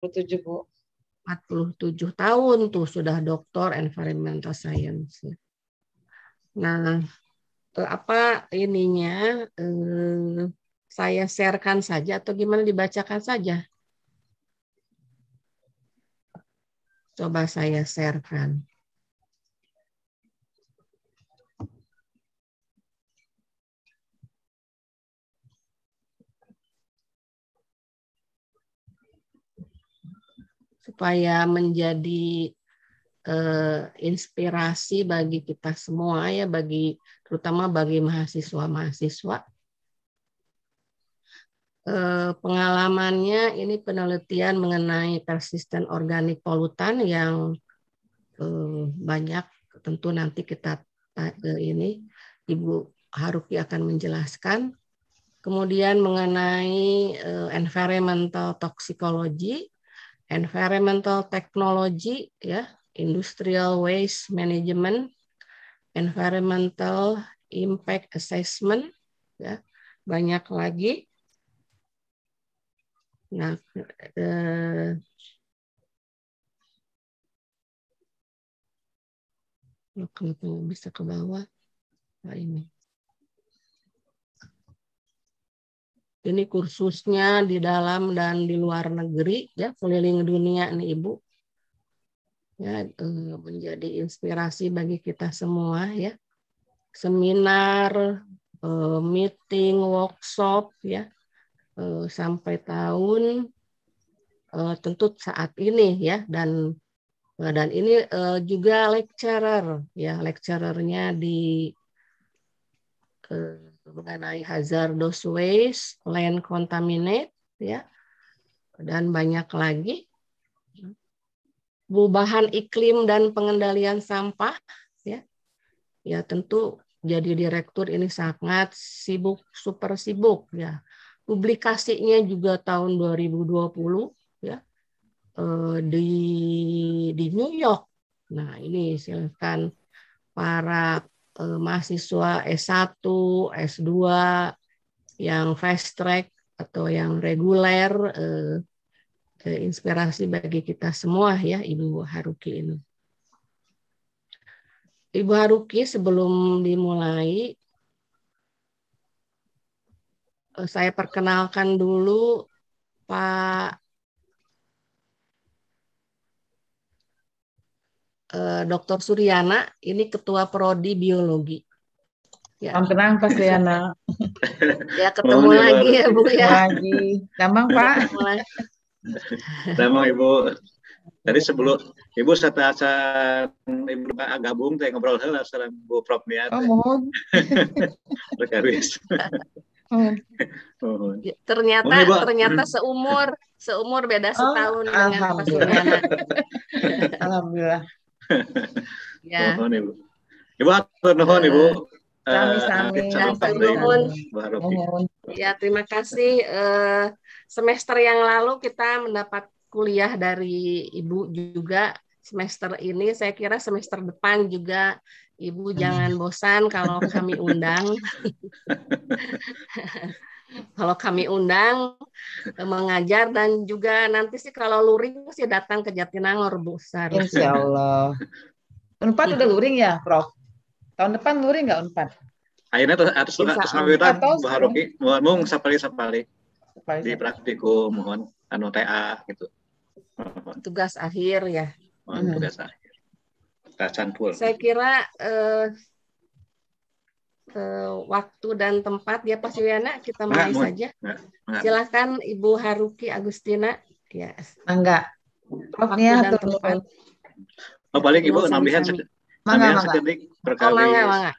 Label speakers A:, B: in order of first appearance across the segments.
A: 47 Bu.
B: 47 tahun tuh sudah doktor environmental science. Nah, eh, apa ininya eh, saya sharekan saja atau gimana dibacakan saja? Coba saya sharekan. Supaya menjadi uh, inspirasi bagi kita semua ya bagi terutama bagi mahasiswa-mahasiswa. Uh, pengalamannya ini penelitian mengenai persisten organik polutan yang uh, banyak tentu nanti kita uh, ini. Ibu Haruki akan menjelaskan. Kemudian mengenai uh, environmental toxicology environmental technology ya, industrial waste management, environmental impact assessment ya, banyak lagi. Nah, eh, kenapa bisa ke bawah? Nah, ini. Ini kursusnya di dalam dan di luar negeri ya keliling dunia nih ibu. Ya eh, menjadi inspirasi bagi kita semua ya. Seminar eh, meeting workshop ya. Eh, sampai tahun tentu saat ini ya. Dan dan ini juga lecturer ya. Lecturernya di mengenai hazardous waste, land contaminate, ya, dan banyak lagi. Perubahan iklim dan pengendalian sampah, ya, ya tentu jadi direktur ini sangat sibuk, super sibuk, ya. Publikasinya juga tahun 2020, ya, eh, di di New York. Nah ini silakan para eh, mahasiswa S1, S2 yang fast track atau yang reguler eh, eh, inspirasi bagi kita semua ya Ibu Haruki ini. Ibu Haruki sebelum dimulai eh, saya perkenalkan dulu Pak Eh, Dr. Suryana, ini Ketua Prodi Biologi.
C: Ya. Kenang Pak Suryana.
B: ya ketemu oh, lagi ya Bu ya.
C: Lagi. Gampang Pak.
D: Gampang Ibu. Tadi sebelum Ibu saat Ibu gabung saya ngobrol heula sareng Bu Prof Niat.
C: Oh mohon.
B: Rekawis. Oh. Ternyata oh, ternyata seumur seumur beda setahun oh, dengan Pak Suryana.
C: Alhamdulillah
B: ya.
D: Mohon Ibu. Ibu atur nuhun Ibu.
C: Sami-sami.
B: Ya, terima kasih. Eh, semester yang lalu kita mendapat kuliah dari Ibu juga semester ini. Saya kira semester depan juga Ibu jangan bosan kalau kami undang. kalau kami undang eh, mengajar dan juga nanti sih kalau luring sih datang ke Jatinangor Bu
C: Insya Allah. Unpad udah luring ya Prof? Tahun depan luring nggak Unpad?
D: Akhirnya terus atas atas kita Baharoki mohon sapali sapali di praktikum mohon anu TA gitu.
B: Tugas akhir ya.
D: Mohon tugas akhir.
B: Saya kira eh, uh, waktu dan tempat ya Pak Suryana kita mulai nah, saja. Nah, nah. Silakan Ibu Haruki Agustina. Ya.
C: Enggak.
B: Waktu dan tempat.
D: Oh, balik Ibu nambahan nambahan seketik
B: terkait oh.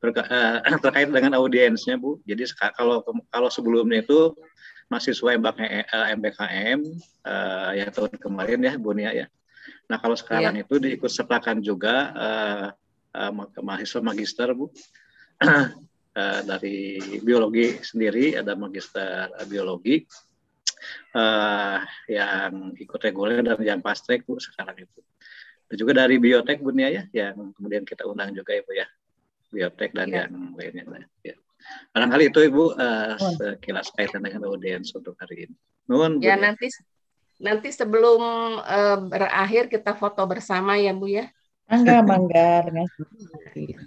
D: Terka, uh, terkait dengan audiensnya Bu. Jadi kalau kalau sebelumnya itu mahasiswa MBKM uh, ya tahun kemarin ya Bu Nia ya. Nah kalau sekarang yeah. itu diikut sertakan juga uh, uh, mahasiswa magister Bu uh, dari biologi sendiri ada magister biologi uh, yang ikut reguler dan yang pastrek bu sekarang itu. Dan juga dari biotek bu Nia ya yang kemudian kita undang juga ibu ya biotek dan ya. yang lainnya. Ya. Barangkali itu ibu uh, sekilas kaitan dengan audiens untuk hari ini.
B: Nuhun. Ya nanti nanti sebelum uh, berakhir kita foto bersama ya Bu ya.
C: Mangga, mangga dengan
B: ya,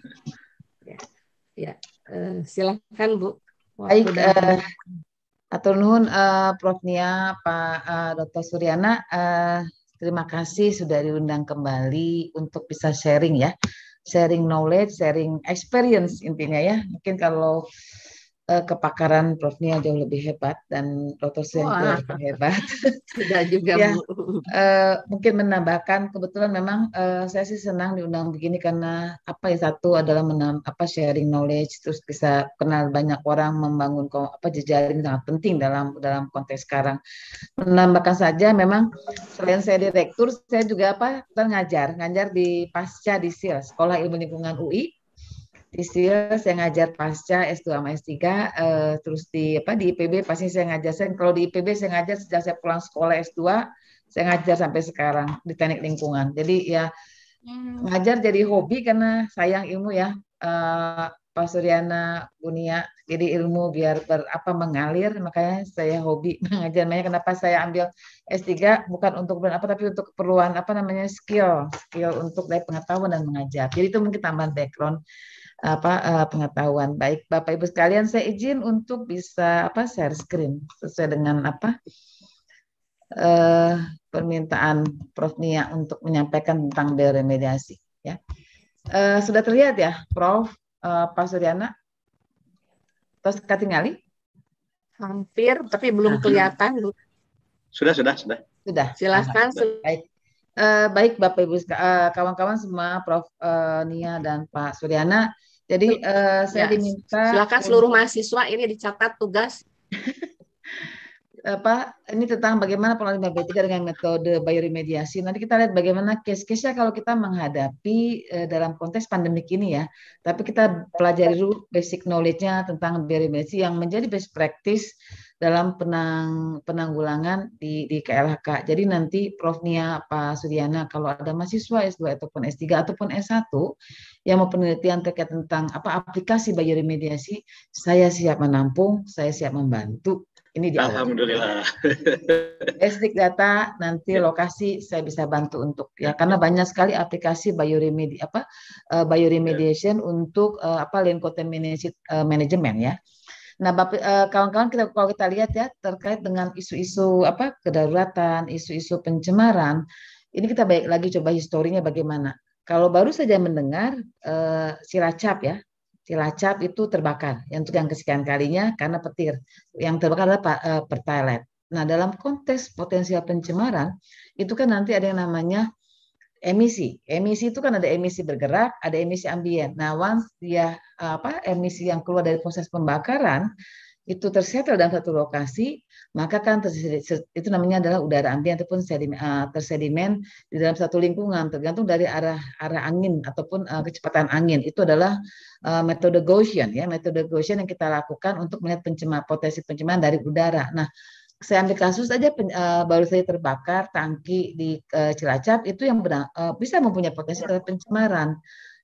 B: ya. Uh, silakan Bu.
C: Baik, uh, Atur nuhun uh, Prof Nia, Pak uh, Dr. Suryana. Uh, terima kasih sudah diundang kembali untuk bisa sharing ya, sharing knowledge, sharing experience intinya ya. Mungkin kalau uh, kepakaran Prof Nia jauh lebih hebat dan Dr. Sen lebih hebat.
B: Sudah juga
C: ya, Uh, mungkin menambahkan kebetulan memang uh, saya sih senang diundang begini karena apa ya satu adalah menam, apa sharing knowledge terus bisa kenal banyak orang membangun apa jejaring sangat penting dalam dalam konteks sekarang. Menambahkan saja memang selain saya direktur saya juga apa ngajar ngajar di pasca di SIL Sekolah Ilmu Lingkungan UI di SIL saya ngajar pasca S2 sama S3 uh, terus di apa di IPB pasti saya ngajar. Saya kalau di IPB saya ngajar sejak saya pulang sekolah S2 saya ngajar sampai sekarang di teknik lingkungan. Jadi ya hmm. ngajar jadi hobi karena sayang ilmu ya. Uh, Pak Suryana Bunia jadi ilmu biar ber, apa mengalir makanya saya hobi mengajar. Makanya kenapa saya ambil S3 bukan untuk apa tapi untuk keperluan apa namanya skill. Skill untuk dari pengetahuan dan mengajar. Jadi itu mungkin tambahan background apa uh, pengetahuan. Baik Bapak Ibu sekalian, saya izin untuk bisa apa share screen sesuai dengan apa uh, permintaan Prof Nia untuk menyampaikan tentang bioremediasi. Ya, uh, sudah terlihat ya, Prof uh, Pak Suryana? Terus ketinggali?
B: Hampir, tapi belum kelihatan, Bu.
D: Sudah, sudah, sudah.
B: Sudah. Silakan.
C: Baik. Uh, baik Bapak Ibu kawan-kawan uh, semua Prof uh, Nia dan Pak Suryana jadi uh, saya ya. diminta
B: silakan seluruh mahasiswa ini dicatat tugas
C: apa ini tentang bagaimana pengelolaan B3 dengan metode bioremediasi. Nanti kita lihat bagaimana case-case-nya kalau kita menghadapi uh, dalam konteks pandemik ini ya. Tapi kita pelajari dulu basic knowledge-nya tentang bioremediasi yang menjadi best practice dalam penang, penanggulangan di, di KLHK. Jadi nanti Prof. Nia, Pak Sudiana, kalau ada mahasiswa S2 ataupun S3 ataupun S1 yang mau penelitian terkait tentang apa aplikasi bioremediasi, saya siap menampung, saya siap membantu. Ini di
D: Alhamdulillah.
C: Estik data nanti lokasi saya bisa bantu untuk ya karena banyak sekali aplikasi bioremedi apa uh, bioremediation ya. untuk uh, apa land contamination uh, management ya. Nah, eh, kawan-kawan kita kalau kita lihat ya terkait dengan isu-isu apa kedaruratan, isu-isu pencemaran, ini kita baik lagi coba historinya bagaimana. Kalau baru saja mendengar uh, Cilacap ya, Cilacap itu terbakar, yang untuk yang kesekian kalinya karena petir. Yang terbakar adalah uh, pertalite. Nah, dalam konteks potensial pencemaran, itu kan nanti ada yang namanya emisi. Emisi itu kan ada emisi bergerak, ada emisi ambien. Nah, once dia apa emisi yang keluar dari proses pembakaran itu tersetel dalam satu lokasi, maka kan itu namanya adalah udara ambien ataupun sedimen, uh, tersedimen di dalam satu lingkungan tergantung dari arah arah angin ataupun uh, kecepatan angin. Itu adalah uh, metode Gaussian ya, metode Gaussian yang kita lakukan untuk melihat pencemar potensi pencemaran dari udara. Nah, saya ambil kasus aja uh, baru saja terbakar tangki di uh, Cilacap itu yang benar, uh, bisa mempunyai potensi terhadap pencemaran.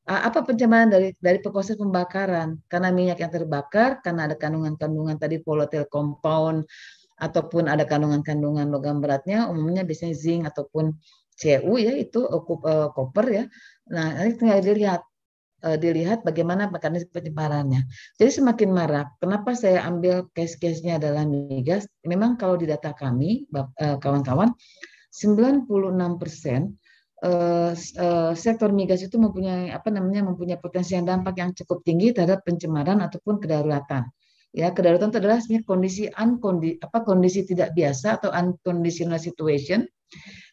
C: Apa pencemaran dari dari proses pembakaran? Karena minyak yang terbakar, karena ada kandungan-kandungan tadi volatile compound ataupun ada kandungan-kandungan logam beratnya, umumnya biasanya zinc ataupun Cu ya itu uh, copper ya. Nah, ini tinggal dilihat uh, dilihat bagaimana mekanisme penyebarannya. Jadi semakin marak. Kenapa saya ambil case-case-nya adalah migas? Memang kalau di data kami, eh, kawan-kawan, 96 persen uh, uh, sektor migas itu mempunyai apa namanya mempunyai potensi yang dampak yang cukup tinggi terhadap pencemaran ataupun kedaruratan. Ya, kedaruratan itu adalah sebenarnya kondisi unkondi, apa kondisi tidak biasa atau unconditional situation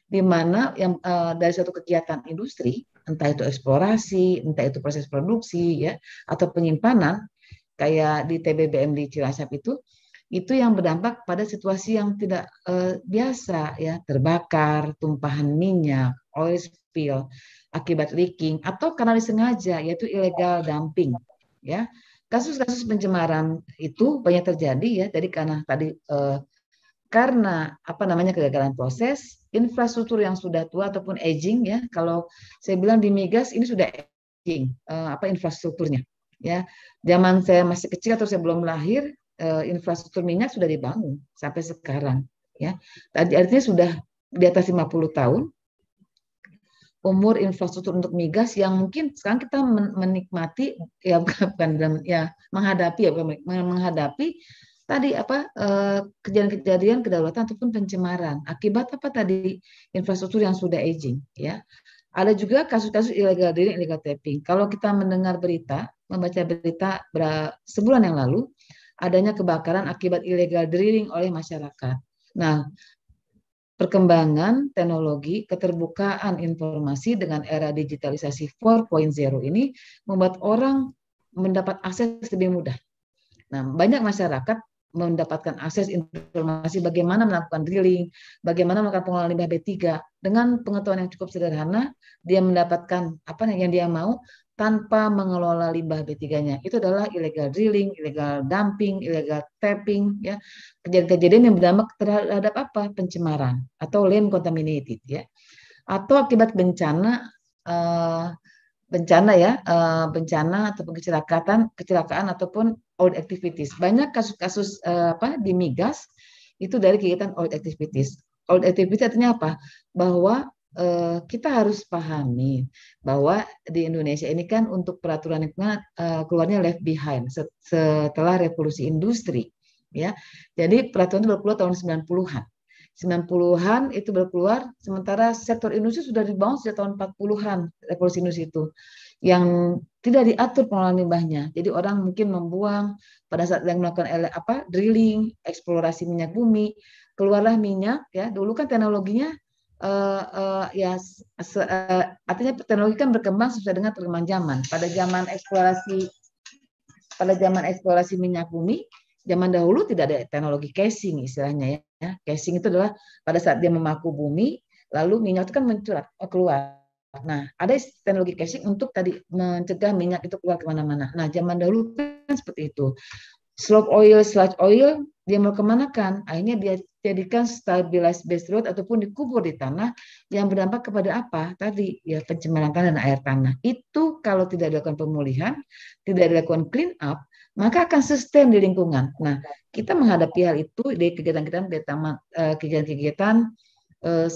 C: di mana yang uh, dari suatu kegiatan industri, entah itu eksplorasi, entah itu proses produksi ya, atau penyimpanan kayak di TBBM di Cilacap itu, itu yang berdampak pada situasi yang tidak uh, biasa ya, terbakar, tumpahan minyak, oil spill akibat leaking atau karena disengaja yaitu illegal dumping ya. Kasus-kasus pencemaran itu banyak terjadi ya, jadi karena tadi uh, karena apa namanya kegagalan proses, infrastruktur yang sudah tua ataupun aging ya. Kalau saya bilang di migas ini sudah aging uh, apa infrastrukturnya ya. Zaman saya masih kecil atau saya belum lahir infrastruktur minyak sudah dibangun sampai sekarang ya. Artinya sudah di atas 50 tahun, umur infrastruktur untuk migas yang mungkin sekarang kita menikmati ya bukan ya menghadapi ya menghadapi tadi apa eh, kejadian-kejadian kedaulatan ataupun pencemaran akibat apa tadi infrastruktur yang sudah aging ya ada juga kasus-kasus illegal drilling, illegal tapping. Kalau kita mendengar berita, membaca berita sebulan yang lalu, adanya kebakaran akibat illegal drilling oleh masyarakat. Nah, perkembangan teknologi, keterbukaan informasi dengan era digitalisasi 4.0 ini membuat orang mendapat akses lebih mudah. Nah, banyak masyarakat mendapatkan akses informasi bagaimana melakukan drilling, bagaimana melakukan pengolahan limbah B3 dengan pengetahuan yang cukup sederhana, dia mendapatkan apa yang dia mau tanpa mengelola limbah B3-nya. Itu adalah illegal drilling, illegal dumping, illegal tapping, ya. Kejadian-kejadian yang berdampak terhadap apa? Pencemaran atau land contaminated, ya. Atau akibat bencana uh, bencana ya, uh, bencana ataupun kecelakaan, kecelakaan ataupun oil activities. Banyak kasus-kasus uh, apa di migas itu dari kegiatan oil activities. Oil activities artinya apa? Bahwa kita harus pahami bahwa di Indonesia ini kan untuk peraturan lingkungan uh, keluarnya left behind setelah revolusi industri ya. Jadi peraturan itu berkeluar tahun 90-an. 90-an itu berkeluar sementara sektor industri sudah dibangun sejak tahun 40-an revolusi industri itu yang tidak diatur pengelolaan limbahnya. Jadi orang mungkin membuang pada saat yang melakukan apa drilling, eksplorasi minyak bumi, keluarlah minyak ya. Dulu kan teknologinya uh, uh, ya se, uh, artinya teknologi kan berkembang sesuai dengan perkembangan zaman. Pada zaman eksplorasi pada zaman eksplorasi minyak bumi, zaman dahulu tidak ada teknologi casing istilahnya ya. Casing itu adalah pada saat dia memaku bumi, lalu minyak itu kan mencurat keluar. Nah, ada teknologi casing untuk tadi mencegah minyak itu keluar ke mana-mana. Nah, zaman dahulu kan seperti itu. Slope oil, sludge oil, dia mau kemanakan? Akhirnya dia jadikan stabilized base road ataupun dikubur di tanah yang berdampak kepada apa? Tadi ya pencemaran tanah dan air tanah. Itu kalau tidak dilakukan pemulihan, tidak dilakukan clean up, maka akan sustain di lingkungan. Nah, kita menghadapi hal itu kegiatan-kegiatan eh, kegiatan-kegiatan eh,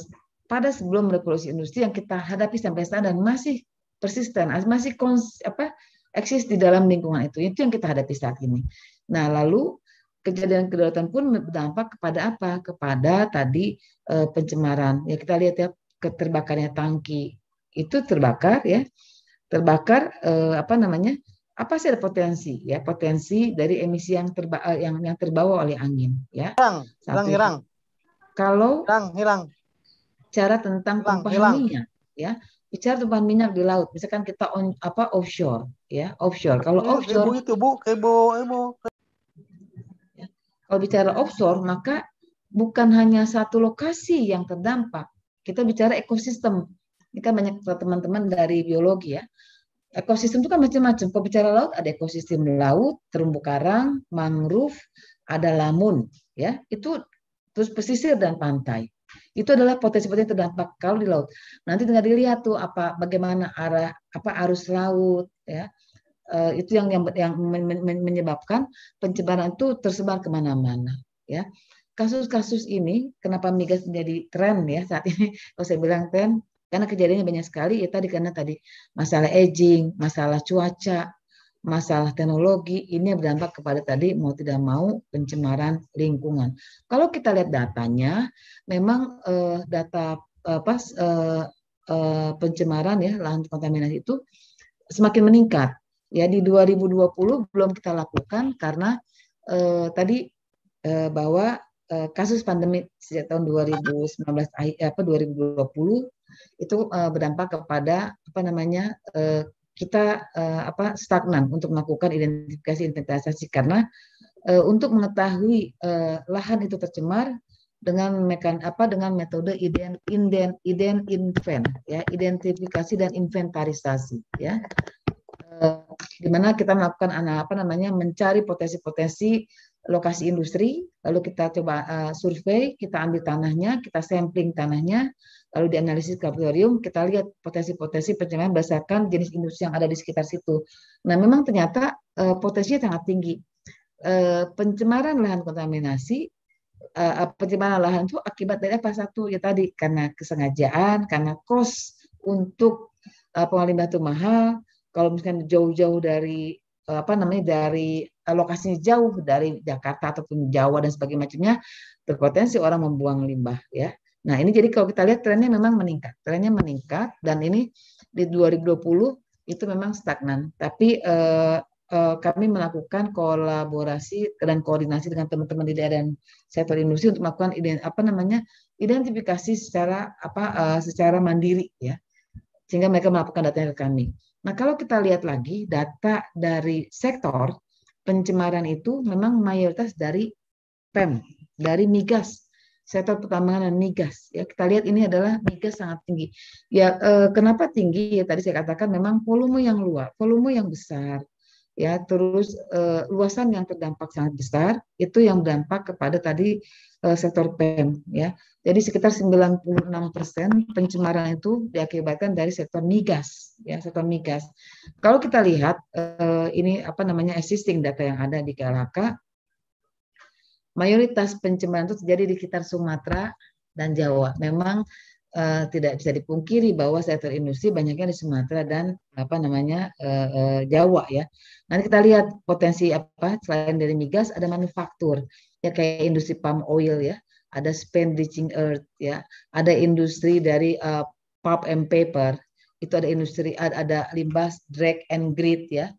C: pada sebelum revolusi industri yang kita hadapi sampai sekarang dan masih persisten, masih kons, apa eksis di dalam lingkungan itu. Itu yang kita hadapi saat ini. Nah, lalu kejadian kedaulatan pun berdampak kepada apa? Kepada tadi e, pencemaran. Ya kita lihat ya keterbakarnya tangki itu terbakar ya, terbakar e, apa namanya? Apa sih ada potensi ya? Potensi dari emisi yang terba eh, yang yang terbawa oleh angin ya.
A: Hilang, hilang, hilang.
C: Kalau
A: hilang, hilang.
C: Cara tentang hilang, tumpahan hilang. minyak ya. Bicara tumpahan minyak di laut, misalkan kita on apa offshore ya, offshore. Kalau offshore
A: itu Bu, kebo, kebo.
C: Kalau bicara offshore, maka bukan hanya satu lokasi yang terdampak. Kita bicara ekosistem. Ini kan banyak teman-teman dari biologi ya. Ekosistem itu kan macam-macam. Kalau bicara laut, ada ekosistem laut, terumbu karang, mangrove, ada lamun, ya. Itu terus pesisir dan pantai. Itu adalah potensi-potensi terdampak kalau di laut. Nanti tinggal dilihat tuh apa bagaimana arah apa arus laut, ya uh, itu yang yang, yang menyebabkan pencemaran itu tersebar ke mana-mana ya. Kasus-kasus ini kenapa migas menjadi tren ya saat ini? Kalau saya bilang tren karena kejadiannya banyak sekali ya tadi karena tadi masalah aging masalah cuaca masalah teknologi ini berdampak kepada tadi mau tidak mau pencemaran lingkungan. Kalau kita lihat datanya, memang uh, data uh, pas uh, uh, pencemaran ya lahan kontaminasi itu semakin meningkat ya di 2020 belum kita lakukan karena eh, tadi eh, bahwa eh, kasus pandemi sejak tahun 2019 apa 2020 itu eh, berdampak kepada apa namanya eh, kita eh, apa stagnan untuk melakukan identifikasi inventarisasi karena eh, untuk mengetahui eh, lahan itu tercemar dengan mekan apa dengan metode ident ident ident invent ya identifikasi dan inventarisasi ya di mana kita melakukan apa namanya mencari potensi-potensi lokasi industri, lalu kita coba uh, survei, kita ambil tanahnya, kita sampling tanahnya, lalu dianalisis laboratorium, kita lihat potensi-potensi pencemaran berdasarkan jenis industri yang ada di sekitar situ. Nah, memang ternyata uh, potensinya sangat tinggi. Uh, pencemaran lahan kontaminasi uh, pencemaran lahan itu akibat dari apa satu ya tadi karena kesengajaan, karena kos untuk uh, pengolahan itu mahal. Kalau misalkan jauh-jauh dari uh, apa namanya dari uh, lokasinya jauh dari Jakarta ataupun Jawa dan sebagainya macamnya, berpotensi orang membuang limbah ya. Nah ini jadi kalau kita lihat trennya memang meningkat, trennya meningkat dan ini di 2020 itu memang stagnan. Tapi uh, uh, kami melakukan kolaborasi dan koordinasi dengan teman-teman di daerah dan sektor industri untuk melakukan ident, apa namanya identifikasi secara apa uh, secara mandiri ya sehingga mereka melakukan datanya ke kami. Nah kalau kita lihat lagi data dari sektor pencemaran itu memang mayoritas dari PEM dari migas sektor pertambangan dan migas. Ya, kita lihat ini adalah migas sangat tinggi. Ya, eh, kenapa tinggi? Ya, tadi saya katakan memang volume yang luas, volume yang besar. Ya, terus eh, luasan yang terdampak sangat besar itu yang berdampak kepada tadi eh, sektor PEM. Ya, jadi sekitar 96 persen pencemaran itu diakibatkan dari sektor migas. Ya, sektor migas. Kalau kita lihat eh, ini apa namanya existing data yang ada di KLHK mayoritas pencemaran itu terjadi di sekitar Sumatera dan Jawa. Memang uh, tidak bisa dipungkiri bahwa sektor industri banyaknya di Sumatera dan apa namanya uh, uh, Jawa ya. Nanti kita lihat potensi apa selain dari migas ada manufaktur ya kayak industri palm oil ya, ada spent bleaching earth ya, ada industri dari uh, pulp and paper. Itu ada industri ada, ada limbah drag and grit ya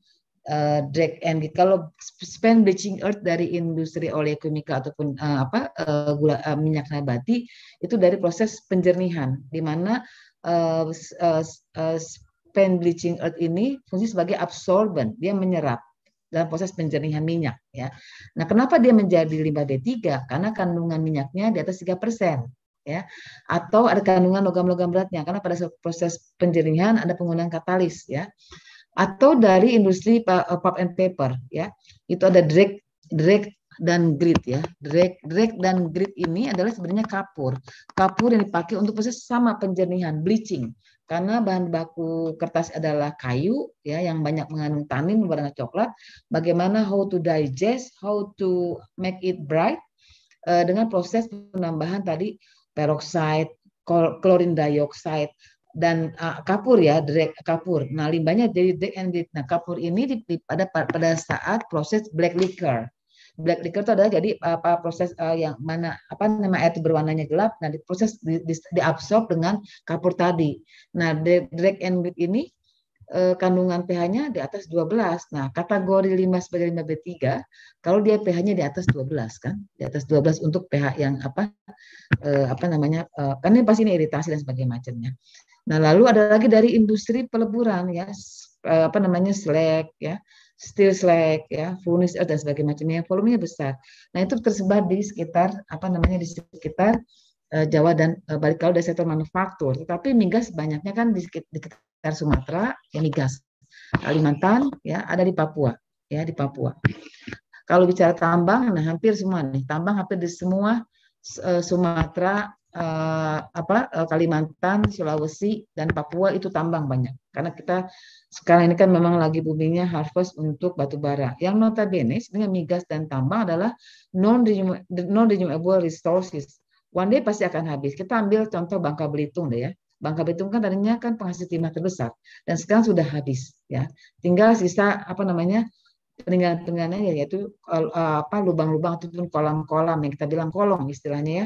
C: uh, drag and kalau spend bleaching earth dari industri oleochemical ataupun uh, apa uh, gula uh, minyak nabati itu dari proses penjernihan di mana uh, uh, uh, spend bleaching earth ini fungsi sebagai absorben dia menyerap dalam proses penjernihan minyak ya. Nah, kenapa dia menjadi limbah B3? Karena kandungan minyaknya di atas 3% ya. Atau ada kandungan logam-logam beratnya karena pada proses penjernihan ada penggunaan katalis ya atau dari industri uh, pulp and paper ya. Itu ada drag drag dan grit ya. Drag drag dan grit ini adalah sebenarnya kapur. Kapur yang dipakai untuk proses sama penjernihan bleaching. Karena bahan baku kertas adalah kayu ya yang banyak mengandung tanin berwarna coklat. Bagaimana how to digest how to make it bright uh, dengan proses penambahan tadi peroxide klorin dioxide dan uh, kapur ya, drag kapur. Nah, limbahnya jadi drag and grit. Nah, kapur ini di, di, pada pada saat proses black liquor. Black liquor itu adalah jadi apa proses uh, yang mana apa nama air itu berwarnanya gelap. Nah, diproses di, di, diabsorb dengan kapur tadi. Nah, drag and grit ini uh, kandungan pH-nya di atas 12. Nah, kategori limbah sebagai limbah B3 kalau dia pH-nya di atas 12 kan? Di atas 12 untuk pH yang apa uh, apa namanya? Uh, kan ini pasti ini iritasi dan sebagainya macamnya. Nah, lalu ada lagi dari industri peleburan ya, eh, apa namanya slag ya, steel slag ya, furnace dan sebagainya macamnya, volumenya besar. Nah, itu tersebar di sekitar apa namanya di sekitar uh, Jawa dan uh, kalau dari sektor manufaktur. Tetapi migas banyaknya kan di sekitar, Sumatera ya migas. Kalimantan ya ada di Papua ya di Papua. Kalau bicara tambang, nah hampir semua nih tambang hampir di semua Sumatera uh, apa uh, Kalimantan, Sulawesi dan Papua itu tambang banyak. Karena kita sekarang ini kan memang lagi boomingnya harvest untuk batu bara. Yang notabene dengan migas dan tambang adalah non non renewable resources. One day pasti akan habis. Kita ambil contoh Bangka Belitung deh ya. Bangka Belitung kan tadinya kan penghasil timah terbesar dan sekarang sudah habis ya. Tinggal sisa apa namanya peninggalan-peninggalannya yaitu uh, apa lubang-lubang ataupun kolam-kolam yang kita bilang kolong istilahnya ya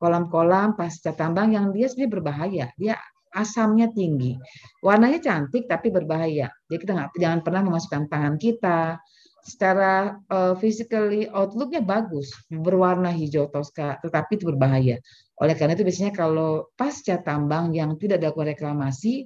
C: kolam-kolam pasca tambang yang dia sebenarnya berbahaya. Dia asamnya tinggi. Warnanya cantik tapi berbahaya. Jadi kita nggak jangan pernah memasukkan tangan kita. Secara uh, physically outlooknya bagus, berwarna hijau toska, tetapi itu berbahaya. Oleh karena itu biasanya kalau pasca tambang yang tidak dilakukan reklamasi,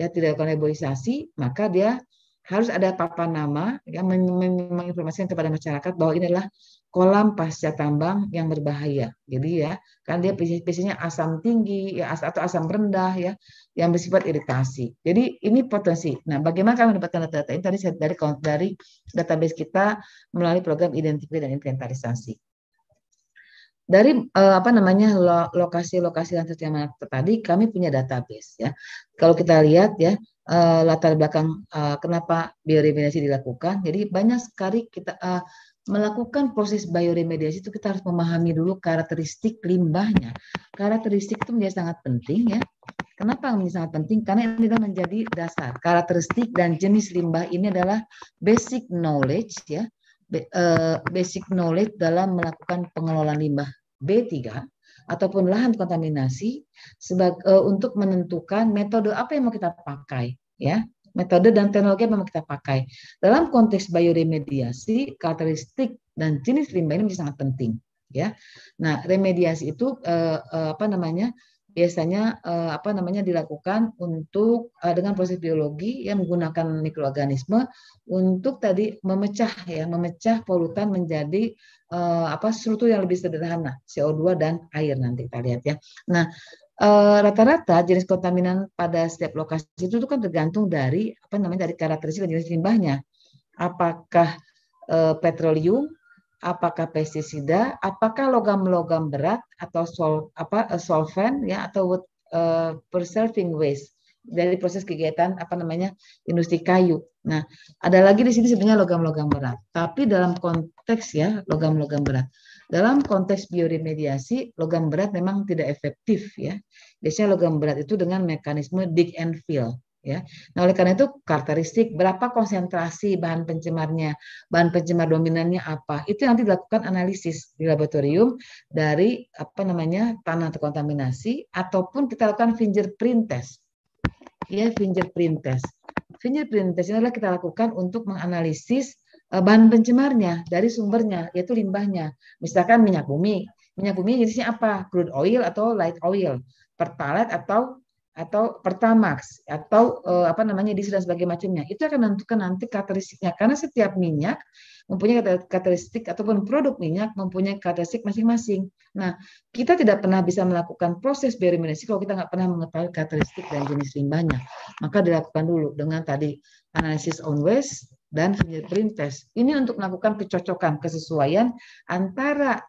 C: ya tidak dilakukan reboisasi, maka dia harus ada papan nama yang menginformasikan kepada masyarakat bahwa ini adalah kolam pasca tambang yang berbahaya. Jadi ya, kan dia biasanya asam tinggi ya atau asam rendah ya yang bersifat iritasi. Jadi ini potensi. Nah, bagaimana kami mendapatkan data-data ini tadi dari dari database kita melalui program identifikasi dan inventarisasi. Dari eh, apa namanya lokasi-lokasi lantas yang tadi kami punya database ya. Kalau kita lihat ya eh, latar belakang eh, kenapa bioremediasi dilakukan. Jadi banyak sekali kita melakukan proses bioremediasi itu kita harus memahami dulu karakteristik limbahnya. Karakteristik itu menjadi sangat penting ya. Kenapa menjadi sangat penting? Karena ini adalah menjadi dasar. Karakteristik dan jenis limbah ini adalah basic knowledge ya. Eh, basic knowledge dalam melakukan pengelolaan limbah B3 ataupun lahan kontaminasi sebagai uh, untuk menentukan metode apa yang mau kita pakai ya metode dan teknologi yang mau kita pakai dalam konteks bioremediasi karakteristik dan jenis limbah ini menjadi sangat penting ya nah remediasi itu uh, uh, apa namanya biasanya uh, apa namanya dilakukan untuk uh, dengan proses biologi yang menggunakan mikroorganisme untuk tadi memecah ya memecah polutan menjadi uh, apa struktur yang lebih sederhana CO2 dan air nanti kita lihat ya. Nah rata-rata uh, jenis kontaminan pada setiap lokasi itu, itu kan tergantung dari apa namanya dari karakteristik jenis limbahnya. Apakah uh, petroleum apakah pestisida, apakah logam-logam berat atau sol, apa eh, solvent ya atau uh, preserving waste dari proses kegiatan apa namanya industri kayu. Nah, ada lagi di sini sebenarnya logam-logam berat. Tapi dalam konteks ya logam-logam berat. Dalam konteks bioremediasi, logam berat memang tidak efektif ya. Biasanya logam berat itu dengan mekanisme dig and fill ya. Nah, oleh karena itu karakteristik berapa konsentrasi bahan pencemarnya, bahan pencemar dominannya apa, itu nanti dilakukan analisis di laboratorium dari apa namanya tanah terkontaminasi ataupun kita lakukan fingerprint test. Ya, fingerprint test. Fingerprint test ini adalah kita lakukan untuk menganalisis bahan pencemarnya dari sumbernya, yaitu limbahnya. Misalkan minyak bumi. Minyak bumi jenisnya apa? Crude oil atau light oil, pertalite atau atau pertamax atau uh, apa namanya diesel dan sebagainya macamnya itu akan menentukan nanti karakteristiknya karena setiap minyak mempunyai karakteristik ataupun produk minyak mempunyai karakteristik masing-masing. Nah kita tidak pernah bisa melakukan proses bioremediasi kalau kita nggak pernah mengetahui karakteristik dan jenis limbahnya. Maka dilakukan dulu dengan tadi analisis on waste dan fingerprint test. Ini untuk melakukan kecocokan kesesuaian antara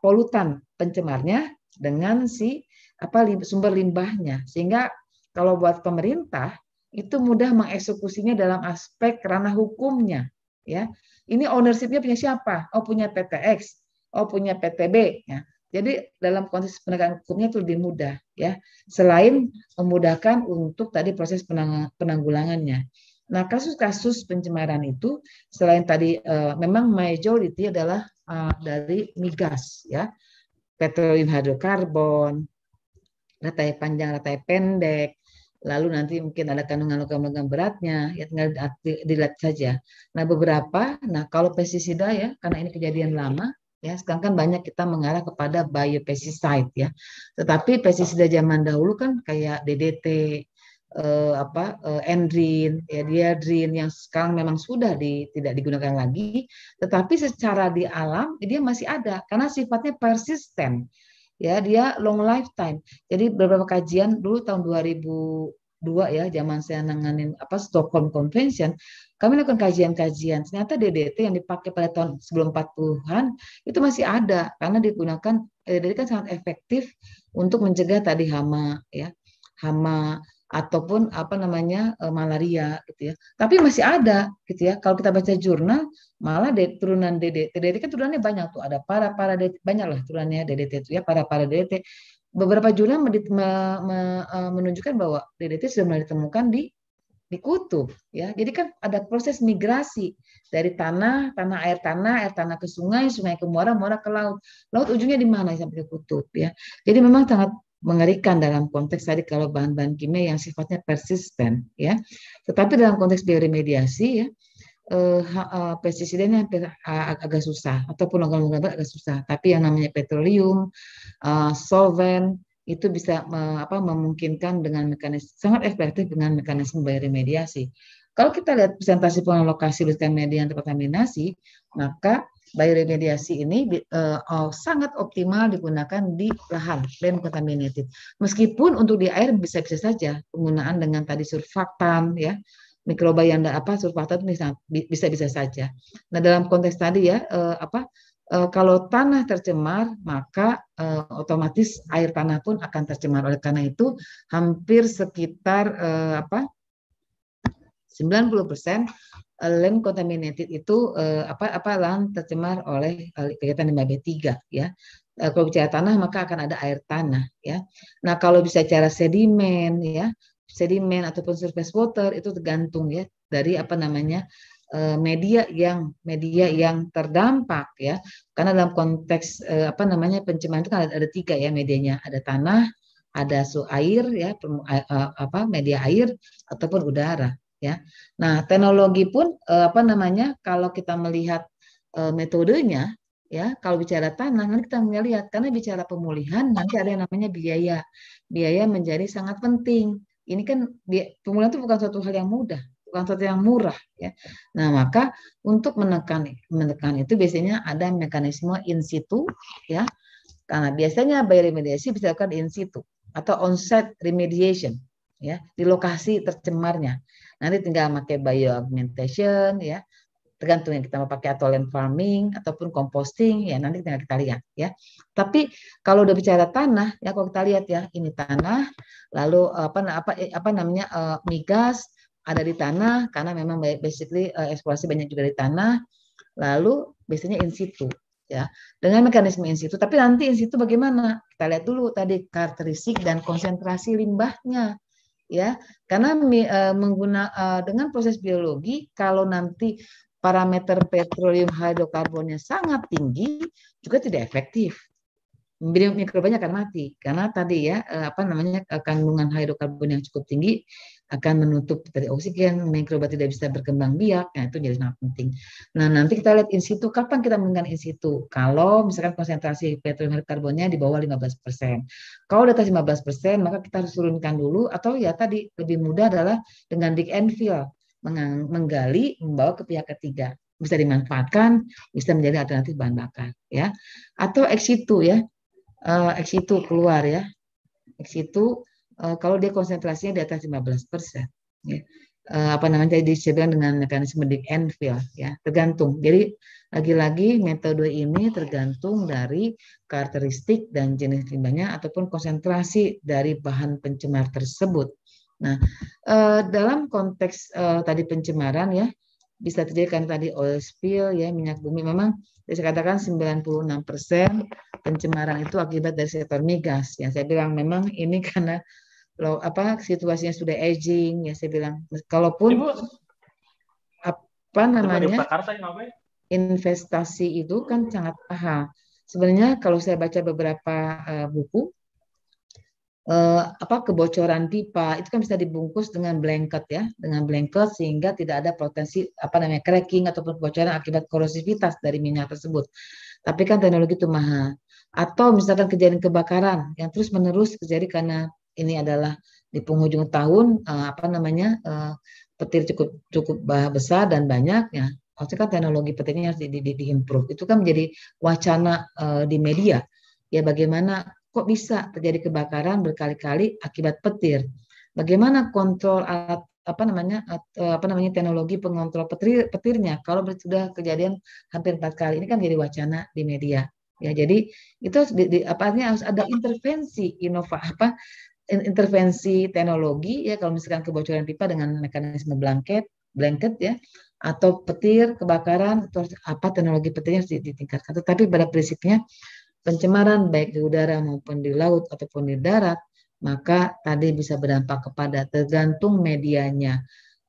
C: polutan pencemarnya dengan si apa sumber limbahnya. Sehingga kalau buat pemerintah itu mudah mengeksekusinya dalam aspek ranah hukumnya ya. Ini ownershipnya punya siapa? Oh punya PTX oh punya PTB ya. Jadi dalam konteks penegakan hukumnya itu lebih mudah ya. Selain memudahkan untuk tadi proses penang penanggulangannya nah kasus-kasus pencemaran itu selain tadi uh, memang majority adalah uh, dari migas ya petroleum hidrokarbon ratai panjang, ratai pendek, lalu nanti mungkin ada kandungan logam-logam beratnya, ya tinggal dilihat saja. Nah beberapa, nah kalau pestisida ya, karena ini kejadian lama, ya sekarang kan banyak kita mengarah kepada biopesticide ya. Tetapi pestisida zaman dahulu kan kayak DDT, eh, apa eh, endrin, ya diadrin yang sekarang memang sudah di, tidak digunakan lagi, tetapi secara di alam dia masih ada karena sifatnya persisten ya dia long lifetime. Jadi beberapa kajian dulu tahun 2002 ya zaman saya nanganin apa Stockholm Convention kami lakukan kajian-kajian ternyata DDT yang dipakai pada tahun sebelum 40-an itu masih ada karena digunakan eh, DDT kan sangat efektif untuk mencegah tadi hama ya hama ataupun apa namanya e, malaria gitu ya. Tapi masih ada gitu ya. Kalau kita baca jurnal malah de, turunan DDT. DDT kan turunannya banyak tuh. Ada para para DDT, banyak lah turunannya DDT itu ya para para DDT. Beberapa jurnal me, me, me, e, menunjukkan bahwa DDT sudah mulai ditemukan di di kutub ya. Jadi kan ada proses migrasi dari tanah, tanah air tanah, air tanah ke sungai, sungai ke muara, muara ke laut. Laut ujungnya di mana sampai ke kutub ya. Jadi memang sangat mengerikan dalam konteks tadi kalau bahan-bahan kimia yang sifatnya persisten ya. Tetapi dalam konteks bioremediasi ya eh, eh, hampir agak susah ataupun logam-logam agak susah. Tapi yang namanya petroleum, eh, solvent itu bisa apa memungkinkan dengan mekanisme sangat efektif dengan mekanisme bioremediasi. Kalau kita lihat presentasi pengelolaan lokasi media yang terkontaminasi, maka bioremediasi ini uh, sangat optimal digunakan di lahan land contaminated. Meskipun untuk di air bisa-bisa saja penggunaan dengan tadi surfaktan ya mikroba yang apa surfaktan bisa bisa saja. Nah dalam konteks tadi ya uh, apa uh, kalau tanah tercemar maka uh, otomatis air tanah pun akan tercemar. Oleh karena itu hampir sekitar uh, apa 90% uh, land contaminated itu uh, apa apa lahan tercemar oleh uh, kegiatan limbah B3 ya. Uh, kalau bicara tanah maka akan ada air tanah ya. Nah, kalau bisa cara sedimen ya, sedimen ataupun surface water itu tergantung ya dari apa namanya media yang media yang terdampak ya karena dalam konteks apa namanya pencemaran itu kan ada, ada tiga ya medianya ada tanah ada su air ya apa media air ataupun udara ya. Nah, teknologi pun apa namanya kalau kita melihat metodenya ya, kalau bicara tanah nanti kita melihat karena bicara pemulihan nanti ada yang namanya biaya. Biaya menjadi sangat penting. Ini kan pemulihan itu bukan suatu hal yang mudah, bukan sesuatu yang murah ya. Nah, maka untuk menekan menekan itu biasanya ada mekanisme in situ ya. Karena biasanya bioremediasi bisa dilakukan in situ atau on-site remediation ya di lokasi tercemarnya. Nanti tinggal pakai bioaugmentation ya, tergantung yang kita mau pakai atau land farming ataupun composting ya nanti tinggal kita lihat ya. Tapi kalau udah bicara tanah ya kalau kita lihat ya ini tanah lalu apa apa apa namanya uh, migas ada di tanah karena memang basically uh, eksplorasi banyak juga di tanah. Lalu biasanya in situ ya dengan mekanisme in situ. Tapi nanti in situ bagaimana? Kita lihat dulu tadi karakteristik dan konsentrasi limbahnya ya. Karena uh, mengguna uh, dengan proses biologi kalau nanti parameter petroleum hidrokarbonnya sangat tinggi juga tidak efektif mikrobanya akan mati karena tadi ya eh, apa namanya kandungan hidrokarbon yang cukup tinggi akan menutup dari oksigen, mikroba tidak bisa berkembang biak, nah itu jadi sangat penting. Nah nanti kita lihat in situ, kapan kita menggunakan in situ? Kalau misalkan konsentrasi petroleum karbonnya di bawah 15%. Kalau di atas 15%, maka kita harus turunkan dulu, atau ya tadi lebih mudah adalah dengan dig and fill, menggali, membawa ke pihak ketiga. Bisa dimanfaatkan, bisa menjadi alternatif bahan bakar. ya Atau ex situ ya, uh, X itu keluar ya. X itu uh, kalau dia konsentrasinya di atas 15 persen. Ya. Uh, apa namanya jadi disebutkan dengan mekanisme dig and fill ya tergantung jadi lagi-lagi metode ini tergantung dari karakteristik dan jenis limbahnya ataupun konsentrasi dari bahan pencemar tersebut nah uh, dalam konteks uh, tadi pencemaran ya bisa terjadi kan tadi oil spill ya minyak bumi memang bisa katakan 96 persen pencemaran itu akibat dari sektor migas. Yang saya bilang memang ini karena lo apa situasinya sudah aging ya saya bilang kalaupun Ibu, apa namanya investasi itu kan sangat mahal. Sebenarnya kalau saya baca beberapa uh, buku uh, apa kebocoran pipa itu kan bisa dibungkus dengan blanket ya, dengan blanket sehingga tidak ada potensi apa namanya cracking ataupun kebocoran akibat korosivitas dari minyak tersebut. Tapi kan teknologi itu mahal atau misalkan kejadian kebakaran yang terus menerus terjadi karena ini adalah di penghujung tahun uh, apa namanya uh, petir cukup cukup besar dan banyak ya. Harusnya kan teknologi petirnya harus di, di, di improve. Itu kan menjadi wacana uh, di media. Ya bagaimana kok bisa terjadi kebakaran berkali-kali akibat petir? Bagaimana kontrol alat apa namanya apa namanya teknologi pengontrol petir petirnya? Kalau sudah kejadian hampir empat kali ini kan jadi wacana di media. Ya, jadi itu di, di, apa harus ada intervensi inova apa intervensi teknologi ya kalau misalkan kebocoran pipa dengan mekanisme blanket blanket ya atau petir kebakaran atau apa teknologi petirnya harus ditingkatkan. Tetapi pada prinsipnya pencemaran baik di udara maupun di laut ataupun di darat maka tadi bisa berdampak kepada tergantung medianya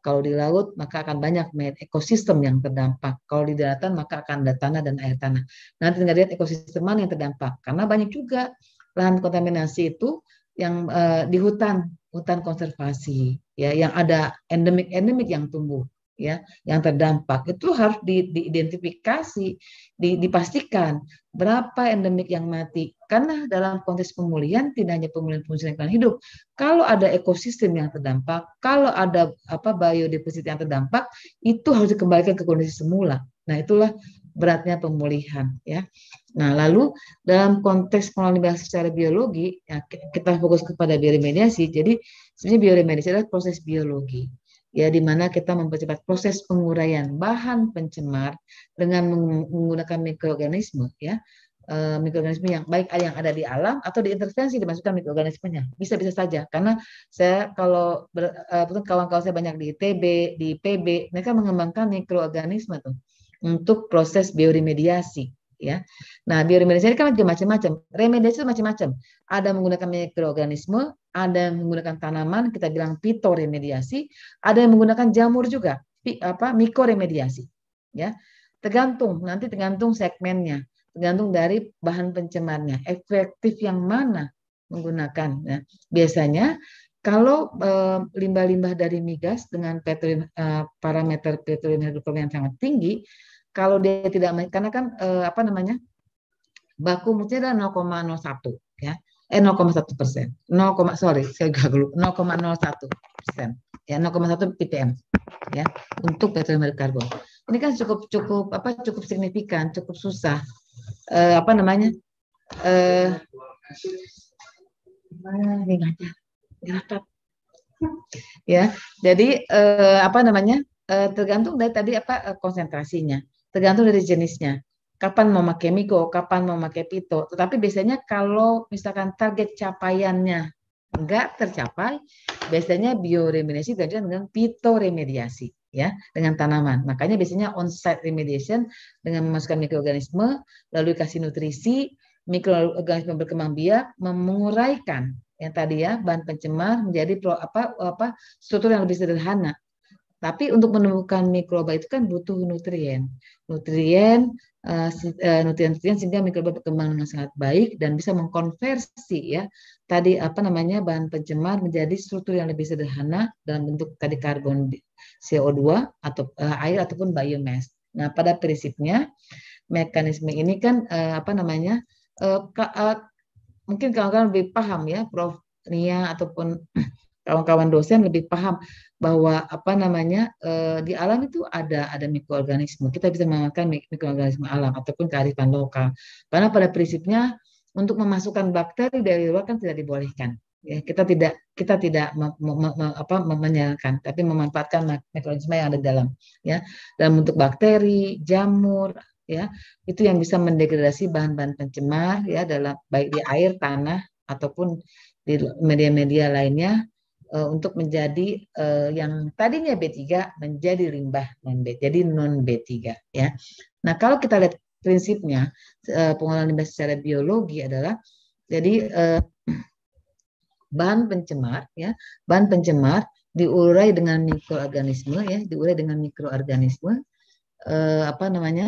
C: kalau di laut maka akan banyak ekosistem yang terdampak. Kalau di daratan maka akan ada tanah dan air tanah. Nanti tinggal lihat ekosistem mana yang terdampak. Karena banyak juga lahan kontaminasi itu yang uh, di hutan, hutan konservasi, ya, yang ada endemik-endemik yang tumbuh ya yang terdampak itu harus di, diidentifikasi, di, dipastikan berapa endemik yang mati. Karena dalam konteks pemulihan tidak hanya pemulihan fungsi lingkungan hidup, kalau ada ekosistem yang terdampak, kalau ada apa biodiversity yang terdampak, itu harus dikembalikan ke kondisi semula. Nah, itulah beratnya pemulihan ya. Nah, lalu dalam konteks pengelolaan secara biologi, ya, kita fokus kepada bioremediasi. Jadi sebenarnya bioremediasi adalah proses biologi ya di mana kita mempercepat proses penguraian bahan pencemar dengan menggunakan mikroorganisme ya uh, mikroorganisme yang baik yang ada di alam atau diintervensi dimasukkan mikroorganismenya bisa bisa saja karena saya kalau uh, kawan-kawan saya banyak di ITB di IPB mereka mengembangkan mikroorganisme tuh untuk proses bioremediasi ya. Nah, bioremediasi kan macam-macam. Remediasi itu macam-macam. Ada menggunakan mikroorganisme, ada yang menggunakan tanaman, kita bilang pitoremediasi, ada yang menggunakan jamur juga, apa mikoremediasi. Ya. Tergantung, nanti tergantung segmennya, tergantung dari bahan pencemarnya, efektif yang mana menggunakan. Ya. Biasanya kalau eh, limbah-limbah dari migas dengan eh, parameter petrolin hidroklorida yang sangat tinggi, kalau dia tidak karena kan eh, apa namanya baku mutunya adalah 0,01 ya. Eh 0,1 persen. 0, sorry saya gagal dulu 0,01 persen ya 0,1 ppm ya untuk petroleum karbon. Ini kan cukup cukup apa cukup signifikan cukup susah eh, apa namanya eh, ya jadi eh, apa namanya eh, tergantung dari tadi apa eh, konsentrasinya tergantung dari jenisnya. Kapan mau pakai miko, kapan mau pakai pito. Tetapi biasanya kalau misalkan target capaiannya enggak tercapai, biasanya bioremediasi digantikan dengan remediasi ya dengan tanaman. Makanya biasanya on-site remediation dengan memasukkan mikroorganisme, lalu kasih nutrisi, mikroorganisme berkembang biak, menguraikan yang tadi ya bahan pencemar menjadi pro, apa apa struktur yang lebih sederhana tapi untuk menemukan mikroba itu kan butuh nutrien, nutrien, uh, nutrien-nutrien sehingga mikroba berkembang dengan sangat baik dan bisa mengkonversi ya tadi apa namanya bahan pencemar menjadi struktur yang lebih sederhana dalam bentuk tadi karbon CO2 atau uh, air ataupun biomass. Nah pada prinsipnya mekanisme ini kan apa namanya mungkin kawan-kawan lebih paham ya Prof Nia ataupun kawan-kawan dosen lebih paham bahwa apa namanya e, di alam itu ada ada mikroorganisme. Kita bisa menggunakan mikroorganisme alam ataupun kearifan lokal. Karena pada prinsipnya untuk memasukkan bakteri dari luar kan tidak dibolehkan. Ya, kita tidak kita tidak me, apa, menyalahkan, tapi memanfaatkan mikroorganisme yang ada di dalam. Ya, dalam bentuk bakteri, jamur, ya itu yang bisa mendegradasi bahan-bahan pencemar ya dalam baik di air, tanah ataupun di media-media lainnya untuk menjadi uh, yang tadinya B3 menjadi limbah non B, jadi non B3 ya. Nah, kalau kita lihat prinsipnya uh, pengolahan limbah secara biologi adalah jadi bahan pencemar ya, bahan pencemar diurai dengan mikroorganisme ya, diurai dengan mikroorganisme apa namanya?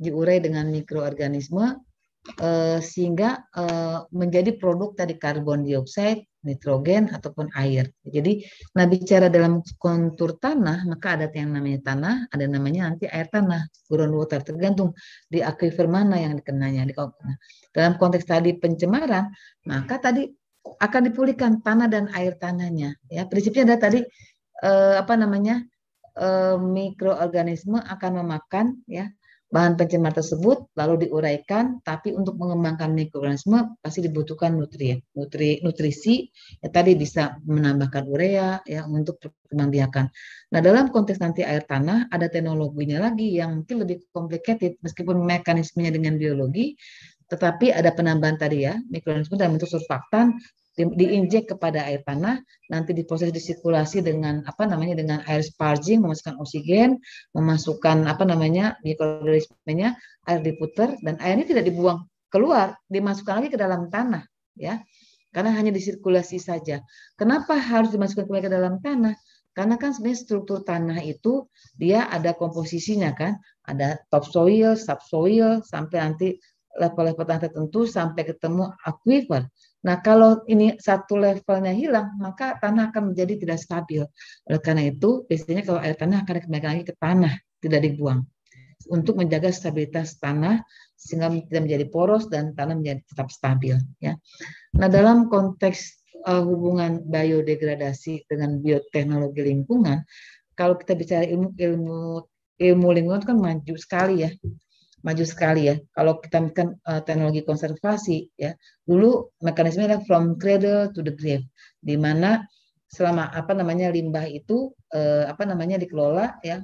C: diurai dengan mikroorganisme sehingga menjadi produk tadi karbon dioksida nitrogen ataupun air. Jadi, nah bicara dalam kontur tanah, maka ada yang namanya tanah, ada namanya nanti air tanah, groundwater, tergantung di aquifer mana yang dikenanya. Di, dalam konteks tadi pencemaran, maka tadi akan dipulihkan tanah dan air tanahnya. Ya, prinsipnya ada tadi eh, apa namanya eh, mikroorganisme akan memakan ya bahan pencemar tersebut lalu diuraikan, tapi untuk mengembangkan mikroorganisme pasti dibutuhkan nutrien, nutri, nutrisi, ya tadi bisa menambahkan urea ya untuk perkembangbiakan. Nah dalam konteks nanti air tanah ada teknologinya lagi yang mungkin lebih complicated meskipun mekanismenya dengan biologi, tetapi ada penambahan tadi ya mikroorganisme dalam bentuk surfaktan diinjek kepada air tanah, nanti diproses disirkulasi dengan apa namanya dengan air sparging, memasukkan oksigen, memasukkan apa namanya mikroorganismenya, air diputer dan airnya tidak dibuang keluar, dimasukkan lagi ke dalam tanah, ya. Karena hanya disirkulasi saja. Kenapa harus dimasukkan kembali ke dalam tanah? Karena kan sebenarnya struktur tanah itu dia ada komposisinya kan, ada topsoil, subsoil, sampai nanti level-level tanah tertentu sampai ketemu aquifer. Nah, kalau ini satu levelnya hilang, maka tanah akan menjadi tidak stabil. Oleh karena itu, biasanya kalau air tanah akan dikembalikan lagi ke tanah, tidak dibuang. Untuk menjaga stabilitas tanah sehingga tidak menjadi poros dan tanah menjadi tetap stabil. Ya. Nah, dalam konteks uh, hubungan biodegradasi dengan bioteknologi lingkungan, kalau kita bicara ilmu ilmu ilmu lingkungan kan maju sekali ya maju sekali ya. Kalau kita kan uh, teknologi konservasi ya, dulu mekanisme adalah from cradle to the grave, di mana selama apa namanya limbah itu uh, apa namanya dikelola ya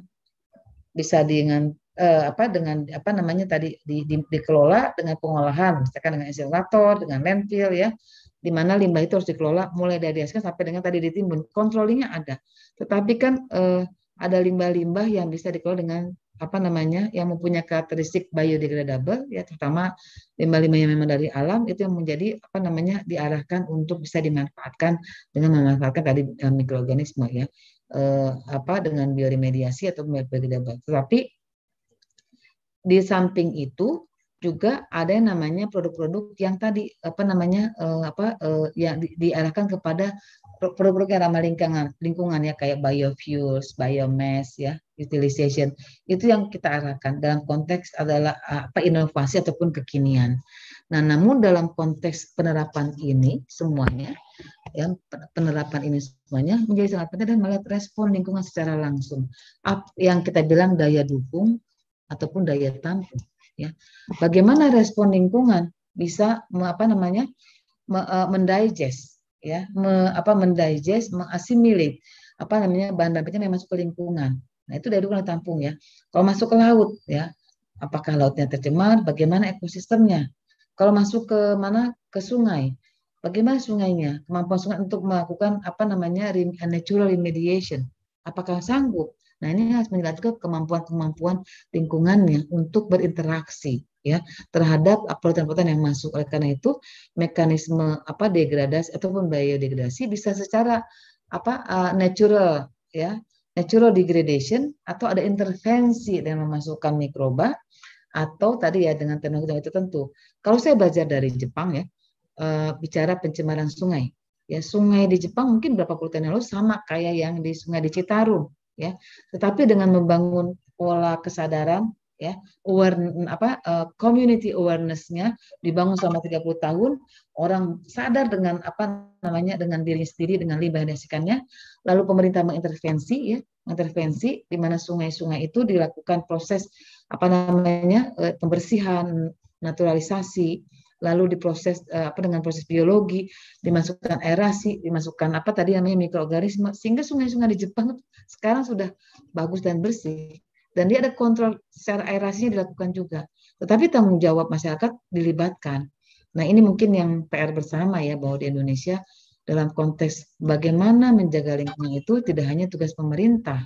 C: bisa dengan eh, apa dengan apa namanya tadi di, di, dikelola dengan pengolahan, misalkan dengan insinerator, dengan landfill ya, di mana limbah itu harus dikelola mulai dari dihasilkan sampai dengan tadi ditimbun. Kontrolnya ada, tetapi kan eh, ada limbah-limbah yang bisa dikelola dengan apa namanya yang mempunyai karakteristik biodegradable ya terutama limbah-limbah yang memang dari alam itu yang menjadi apa namanya diarahkan untuk bisa dimanfaatkan dengan memanfaatkan tadi eh, mikroorganisme ya. Eh, apa dengan bioremediasi atau biodegradable. Tetapi di samping itu juga ada yang namanya produk-produk yang tadi apa namanya eh, apa eh, yang di, diarahkan kepada produk-produk yang ramah lingkungan, lingkungan ya kayak biofuels, biomass ya, utilization. Itu yang kita arahkan dalam konteks adalah apa inovasi ataupun kekinian. Nah, namun dalam konteks penerapan ini semuanya ya penerapan ini semuanya menjadi sangat penting dan melihat respon lingkungan secara langsung. Yang kita bilang daya dukung ataupun daya tampung ya. Bagaimana respon lingkungan bisa apa namanya mendigest ya me, apa mendigest mengasimilate apa namanya bahan-bahan yang masuk ke lingkungan. Nah itu dari dulu tampung ya. Kalau masuk ke laut ya apakah lautnya tercemar bagaimana ekosistemnya? Kalau masuk ke mana? Ke sungai. Bagaimana sungainya? Kemampuan sungai untuk melakukan apa namanya natural remediation. Apakah sanggup nah ini harus menjelaskan kemampuan-kemampuan lingkungannya untuk berinteraksi ya terhadap polutan-polutan yang masuk. Oleh karena itu mekanisme apa degradasi ataupun biodegradasi bisa secara apa uh, natural ya natural degradation atau ada intervensi dengan memasukkan mikroba atau tadi ya dengan teknologi tertentu. Kalau saya belajar dari Jepang ya uh, bicara pencemaran sungai ya sungai di Jepang mungkin berapa puluh tahun lalu sama kayak yang di sungai di Citarum ya. Tetapi dengan membangun pola kesadaran ya aware apa uh, community awareness-nya dibangun selama 30 tahun orang sadar dengan apa namanya dengan diri sendiri dengan limbah yang dihasilkannya lalu pemerintah mengintervensi ya mengintervensi di mana sungai-sungai itu dilakukan proses apa namanya uh, pembersihan naturalisasi lalu diproses uh, apa dengan proses biologi dimasukkan aerasi dimasukkan apa tadi namanya mikroorganisme sehingga sungai-sungai di Jepang sekarang sudah bagus dan bersih dan dia ada kontrol secara aerasinya dilakukan juga. Tetapi tanggung jawab masyarakat dilibatkan. Nah ini mungkin yang PR bersama ya bahwa di Indonesia dalam konteks bagaimana menjaga lingkungan itu tidak hanya tugas pemerintah,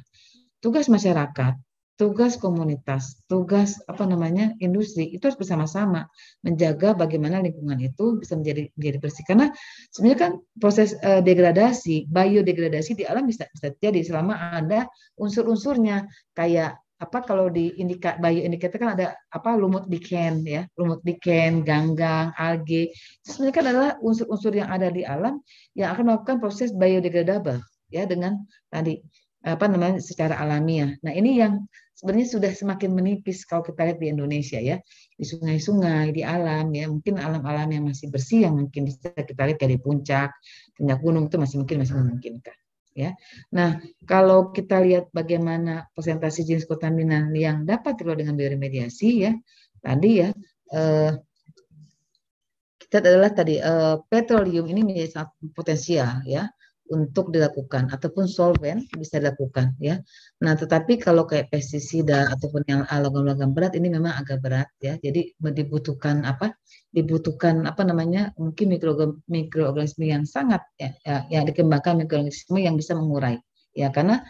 C: tugas masyarakat, tugas komunitas, tugas apa namanya industri itu harus bersama-sama menjaga bagaimana lingkungan itu bisa menjadi menjadi bersih. Karena sebenarnya kan proses uh, degradasi, biodegradasi di alam bisa bisa terjadi selama ada unsur-unsurnya. Kayak apa kalau di indika bioindikator kan ada apa lumut diken ya lumut diken ganggang alge. Itu sebenarnya kan adalah unsur-unsur yang ada di alam yang akan melakukan proses biodegradable ya dengan tadi apa namanya secara alamiah nah ini yang sebenarnya sudah semakin menipis kalau kita lihat di Indonesia ya. Di sungai-sungai di alam ya. Mungkin alam-alam yang masih bersih yang mungkin bisa kita lihat dari puncak puncak gunung itu masih mungkin masih memungkinkan ya. Nah, kalau kita lihat bagaimana presentasi jenis kontaminan yang dapat dikelola dengan bioremediasi ya, tadi ya eh, kita adalah tadi eh, petroleum ini menjadi sangat potensial ya untuk dilakukan ataupun solvent bisa dilakukan ya. Nah, tetapi kalau kayak pestisida ataupun yang logam-logam berat ini memang agak berat ya. Jadi dibutuhkan apa? Dibutuhkan apa namanya? Mungkin mikroorganisme yang sangat ya, ya yang dikembangkan mikroorganisme yang bisa mengurai. Ya, karena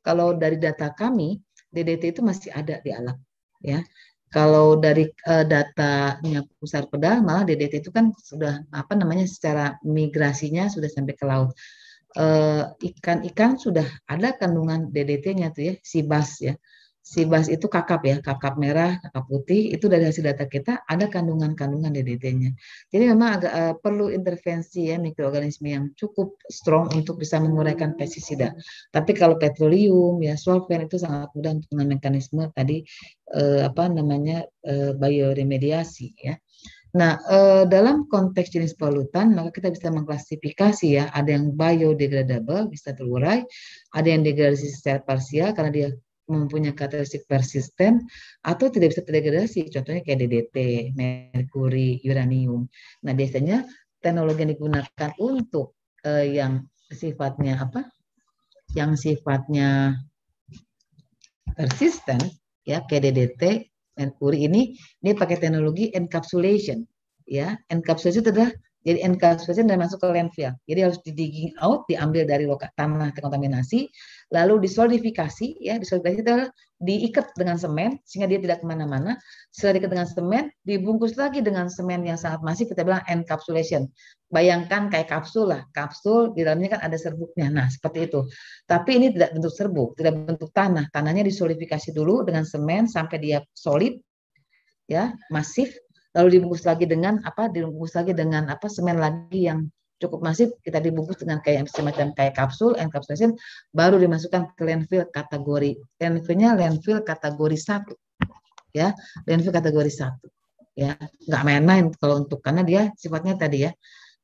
C: kalau dari data kami DDT itu masih ada di alam ya. Kalau dari uh, datanya pusar pedal malah DDT itu kan sudah apa namanya secara migrasinya sudah sampai ke laut. Eh, ikan-ikan sudah ada kandungan DDT-nya tuh ya, sibas ya. Sibas itu kakap ya, kakap merah, kakap putih, itu dari hasil data kita ada kandungan-kandungan DDT-nya. Jadi memang agak uh, perlu intervensi ya mikroorganisme yang cukup strong untuk bisa menguraikan pestisida. Tapi kalau petroleum ya solvent itu sangat mudah untuk dengan mekanisme tadi uh, apa namanya uh, bioremediasi ya. Nah, eh, dalam konteks jenis polutan, maka kita bisa mengklasifikasi ya, ada yang biodegradable, bisa terurai, ada yang degradasi secara parsial karena dia mempunyai karakteristik persisten atau tidak bisa terdegradasi, contohnya kayak DDT, merkuri, uranium. Nah, biasanya teknologi yang digunakan untuk eh, yang sifatnya apa? Yang sifatnya persisten ya KDDT Merkuri ini ini pakai teknologi encapsulation ya encapsulation itu adalah jadi encapsulation dan masuk ke landfill. Jadi harus di digging out, diambil dari lokasi tanah terkontaminasi, lalu disolidifikasi, ya disolidifikasi itu diikat dengan semen sehingga dia tidak ke mana-mana. Setelah diikat dengan semen, dibungkus lagi dengan semen yang sangat masif, kita bilang encapsulation. Bayangkan kayak kapsul lah, kapsul di dalamnya kan ada serbuknya. Nah seperti itu. Tapi ini tidak bentuk serbuk, tidak bentuk tanah. Tanahnya disolidifikasi dulu dengan semen sampai dia solid, ya masif lalu dibungkus lagi dengan apa dibungkus lagi dengan apa semen lagi yang cukup masif kita dibungkus dengan kayak semacam kayak kapsul encapsulation baru dimasukkan ke landfill kategori. Landfillnya landfill kategori satu ya. Landfill kategori satu ya. Nggak main-main kalau untuk karena dia sifatnya tadi ya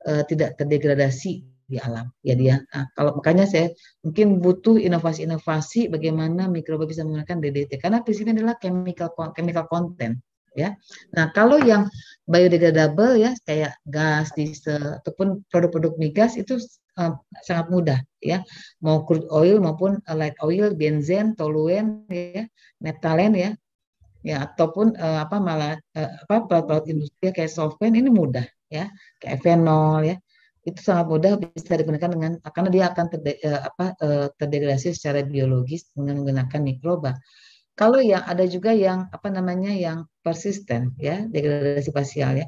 C: e, tidak terdegradasi di alam ya dia. Nah, kalau makanya saya mungkin butuh inovasi-inovasi bagaimana mikroba bisa menggunakan DDT karena prinsipnya adalah chemical chemical content ya. Nah, kalau yang biodegradable ya kayak gas, diesel ataupun produk-produk migas itu uh, sangat mudah ya. Mau crude oil maupun light oil, benzen, toluen ya, metalen ya. Ya, ataupun uh, apa malah uh, apa produk industri kayak solvent ini mudah ya, kayak fenol ya. Itu sangat mudah bisa digunakan dengan karena dia akan terde, apa terdegradasi secara biologis dengan menggunakan mikroba. Kalau yang ada juga yang apa namanya yang persisten ya degradasi spasial ya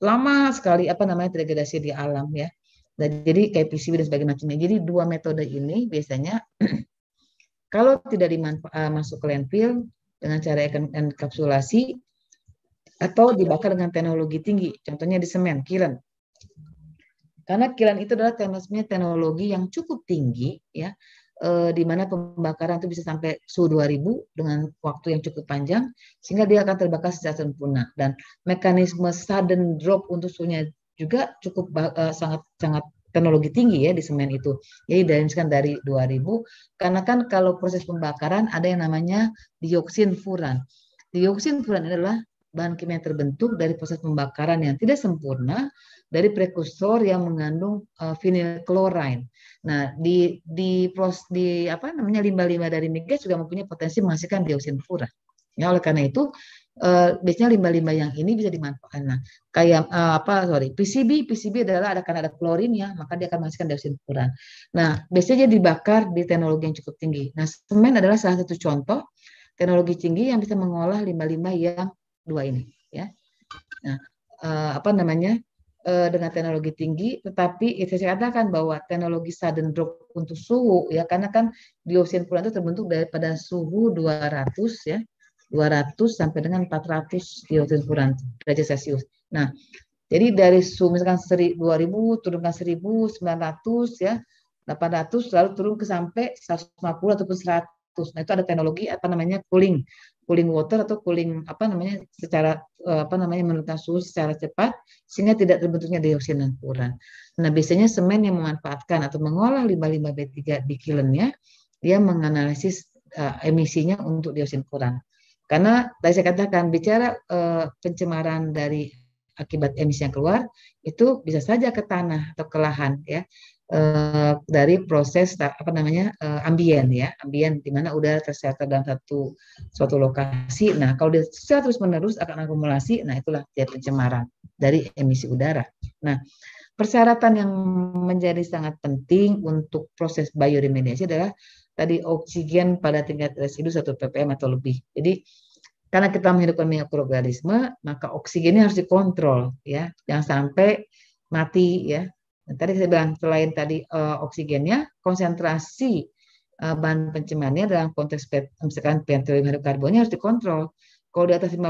C: lama sekali apa namanya degradasi di alam ya. Dan jadi kayak PCB dan sebagainya macamnya. Jadi dua metode ini biasanya kalau tidak dimanfaat eh, masuk ke landfill dengan cara enkapsulasi atau dibakar dengan teknologi tinggi, contohnya di semen, kiln. Karena kiln itu adalah teknologi yang cukup tinggi ya eh, di mana pembakaran itu bisa sampai suhu 2000 dengan waktu yang cukup panjang sehingga dia akan terbakar secara sempurna dan mekanisme sudden drop untuk suhunya juga cukup eh, sangat sangat teknologi tinggi ya di semen itu. Jadi dimensikan dari 2000 karena kan kalau proses pembakaran ada yang namanya dioksin furan. Dioksin furan adalah bahan kimia yang terbentuk dari proses pembakaran yang tidak sempurna dari prekursor yang mengandung uh, vinyl chloride. Nah, di di pros di apa namanya limbah-limbah dari migas juga mempunyai potensi menghasilkan dioksin furan. Ya, oleh karena itu uh, biasanya limbah-limbah yang ini bisa dimanfaatkan. Nah, kayak uh, apa sorry PCB PCB adalah ada karena ada klorinnya maka dia akan menghasilkan dioksin furan. Nah, biasanya dibakar di teknologi yang cukup tinggi. Nah, semen adalah salah satu contoh teknologi tinggi yang bisa mengolah limbah-limbah yang dua ini. Ya, nah uh, apa namanya uh, dengan teknologi tinggi, tetapi itu saya katakan bahwa teknologi sudden drop untuk suhu ya karena kan dioksin furan itu terbentuk daripada suhu 200 ya 200 sampai dengan 400 dioksin furan derajat Celcius. Nah, jadi dari suhu misalkan 2000 turunkan 1900 ya 800 lalu turun ke sampai 150 ataupun 100. Nah, itu ada teknologi apa namanya cooling cooling water atau cooling apa namanya secara eh, apa namanya menurunkan suhu secara cepat sehingga tidak terbentuknya dioksin dan furan. Nah, biasanya semen yang memanfaatkan atau mengolah limbah-limbah B3 di kilnnya dia menganalisis uh, emisinya untuk dioksin furan. Karena tadi saya katakan bicara uh, pencemaran dari akibat emisi yang keluar itu bisa saja ke tanah atau ke lahan ya uh, dari proses apa namanya uh, ambien ya ambien di mana udara tersebar dalam satu suatu lokasi. Nah kalau dia terus menerus akan akumulasi, nah itulah dia pencemaran dari emisi udara. Nah persyaratan yang menjadi sangat penting untuk proses bioremediasi adalah tadi oksigen pada tingkat residu satu ppm atau lebih. Jadi karena kita menghidupkan mikroorganisme, maka oksigennya harus dikontrol ya, jangan sampai mati ya Nah, tadi saya bilang selain tadi uh, oksigennya, konsentrasi uh, bahan pencemarnya dalam konteks misalkan petroleum hidrokarbonnya harus dikontrol. Kalau di atas 15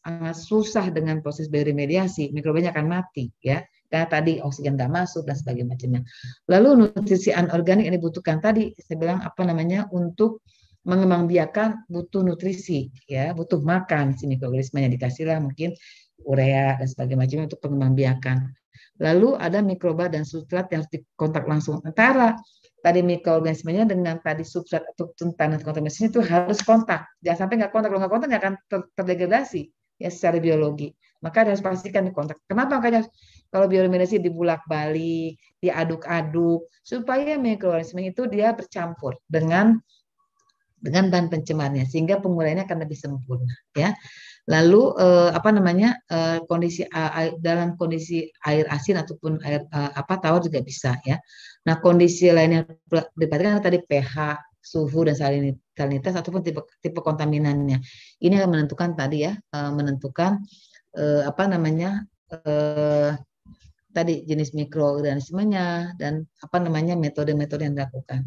C: sangat susah dengan proses bioremediasi, mikrobanya akan mati ya. Karena tadi oksigen nggak masuk dan sebagainya macamnya. Lalu nutrisi anorganik yang dibutuhkan tadi saya bilang apa namanya untuk mengembangbiakan butuh nutrisi ya, butuh makan si mikroorganismenya dikasihlah mungkin urea dan sebagainya macamnya untuk pengembangbiakan. Lalu ada mikroba dan substrat yang harus dikontak langsung antara tadi mikroorganismenya dengan tadi substrat atau tanah kontaminasi itu harus kontak. Jangan sampai nggak kontak, kalau nggak kontak nggak akan ter terdegradasi ya secara biologi. Maka harus pastikan kontak. Kenapa makanya kalau bioremediasi dibulak-balik, diaduk-aduk supaya mikroorganisme itu dia bercampur dengan dengan bahan pencemarnya sehingga penguraiannya akan lebih sempurna ya. Lalu eh, apa namanya eh, kondisi air, dalam kondisi air asin ataupun air eh, apa tawar juga bisa ya. Nah kondisi lainnya diperhatikan tadi pH, suhu dan salinitas ataupun tipe tipe kontaminannya. Ini akan menentukan tadi ya eh, menentukan eh, apa namanya eh, tadi jenis mikroorganismenya dan apa namanya metode-metode yang dilakukan.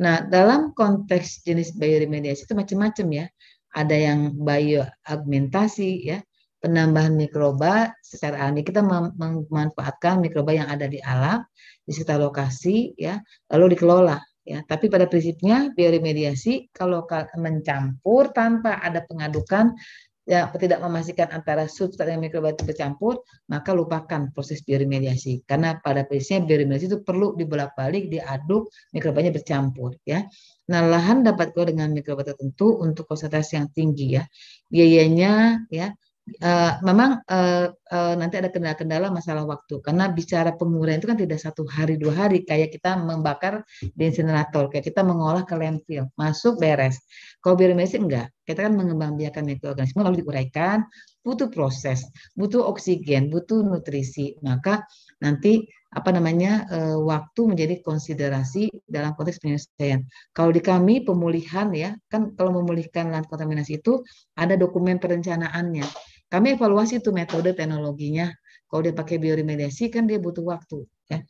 C: Nah, dalam konteks jenis bioremediasi itu macam-macam ya. Ada yang bioagmentasi ya, penambahan mikroba secara alami kita memanfaatkan mikroba yang ada di alam di sekitar lokasi ya, lalu dikelola ya. Tapi pada prinsipnya bioremediasi kalau mencampur tanpa ada pengadukan ya tidak memastikan antara substrat dan mikroba itu bercampur, maka lupakan proses bioremediasi. Karena pada prinsipnya bioremediasi itu perlu dibolak-balik, diaduk, mikrobanya bercampur ya. Nah, lahan dapat keluar dengan mikroba tertentu untuk konsentrasi yang tinggi ya. Biayanya ya Uh, memang uh, uh, nanti ada kendala-kendala masalah waktu. Karena bicara penguraian itu kan tidak satu hari dua hari. Kayak kita membakar di insinerator kayak kita mengolah ke landfill. Masuk beres. Kalau biomedis enggak. Kita kan mengembangbiakan mikroorganisme lalu diuraikan. Butuh proses butuh oksigen butuh nutrisi. Maka nanti apa namanya uh, waktu menjadi konsiderasi dalam konteks penyelesaian. Kalau di kami pemulihan ya kan kalau memulihkan lahan kontaminasi itu ada dokumen perencanaannya. Kami evaluasi itu metode teknologinya. Kalau dia pakai bioremediasi kan dia butuh waktu ya.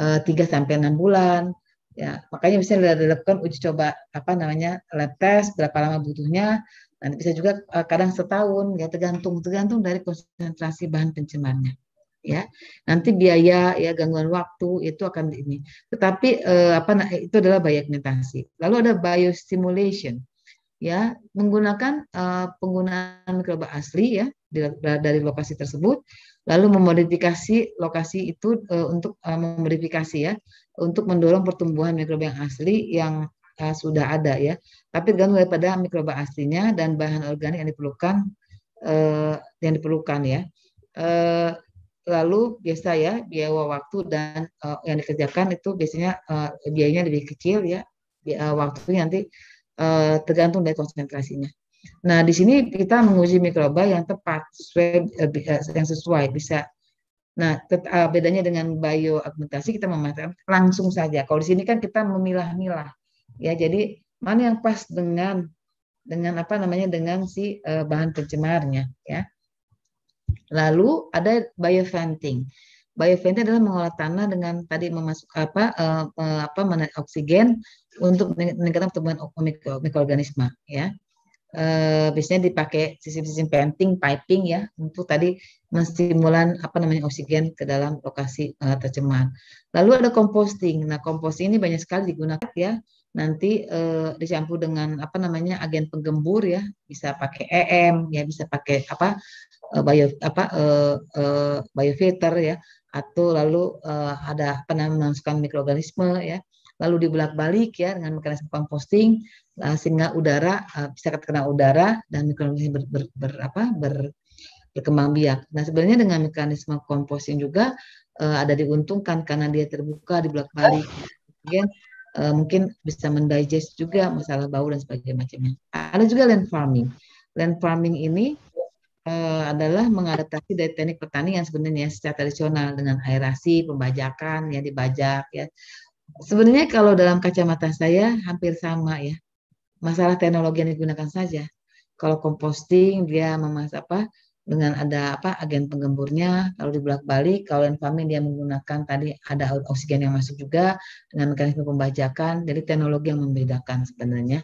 C: Eh, tiga sampai enam bulan ya. Makanya bisa dilakukan uji coba apa namanya lab test berapa lama butuhnya. Nanti bisa juga eh, kadang setahun ya tergantung tergantung dari konsentrasi bahan pencemarnya ya nanti biaya ya gangguan waktu itu akan ini tetapi eh, apa itu adalah biogmentasi lalu ada biostimulation ya menggunakan uh, penggunaan mikroba asli ya dari lokasi tersebut lalu memodifikasi lokasi itu uh, untuk uh, memodifikasi ya untuk mendorong pertumbuhan mikroba yang asli yang uh, sudah ada ya. Tapi tergantung daripada mikroba aslinya dan bahan organik yang diperlukan uh, yang diperlukan ya. Uh, lalu biasa ya biaya waktu dan uh, yang dikerjakan itu biasanya uh, biayanya lebih kecil ya uh, waktunya nanti uh, tergantung dari konsentrasinya. Nah, di sini kita menguji mikroba yang tepat, sesuai, uh, yang sesuai, bisa. Nah, bedanya dengan bioagmentasi kita memastikan langsung saja. Kalau di sini kan kita memilah-milah, ya. Jadi mana yang pas dengan dengan apa namanya dengan si bahan pencemarnya, ya. Lalu ada bioventing. Bioventing adalah mengolah tanah dengan tadi memasuk apa uh, apa oksigen untuk meningkatkan pertumbuhan mikroorganisme ya. E, biasanya dipakai sistem-sistem venting, piping ya untuk tadi menstimulan apa namanya oksigen ke dalam lokasi e, tercemar. Lalu ada composting. Nah, composting ini banyak sekali digunakan ya. Nanti e, dicampur dengan apa namanya agen penggembur ya, bisa pakai EM ya, bisa pakai apa e, bio apa e, e, biofilter ya atau lalu e, ada namanya mikroorganisme ya lalu dibulak-balik ya dengan mekanisme composting sehingga udara uh, bisa terkena udara dan mikroorganisme ber, ber, ber, apa, ber, berkembang biak. Nah sebenarnya dengan mekanisme composting juga uh, ada diuntungkan karena dia terbuka dibulak-balik. Kemudian uh, mungkin bisa mendigest juga masalah bau dan sebagainya macamnya. Ada juga land farming. Land farming ini uh, adalah mengadaptasi dari teknik pertanian sebenarnya secara tradisional dengan aerasi, pembajakan, ya dibajak, ya Sebenarnya kalau dalam kacamata saya hampir sama ya. Masalah teknologi yang digunakan saja. Kalau composting dia memas apa dengan ada apa agen penggemburnya kalau dibalik balik kalau farming dia menggunakan tadi ada oksigen yang masuk juga dengan mekanisme pembajakan jadi teknologi yang membedakan sebenarnya.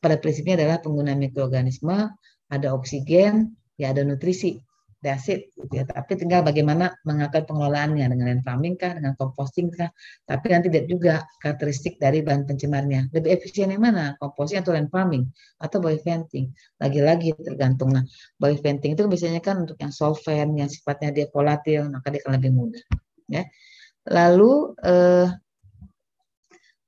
C: Pada prinsipnya adalah penggunaan mikroorganisme ada oksigen ya ada nutrisi that's it gitu ya. Tapi tinggal bagaimana mengatur pengelolaannya dengan land farming kah, dengan composting kah. Tapi nanti lihat juga karakteristik dari bahan pencemarnya. Lebih efisien yang mana? Composting atau land farming atau venting. Lagi-lagi tergantung. Nah, venting itu biasanya kan untuk yang solvent, yang sifatnya dia volatil, maka dia akan lebih mudah. Ya. Lalu eh,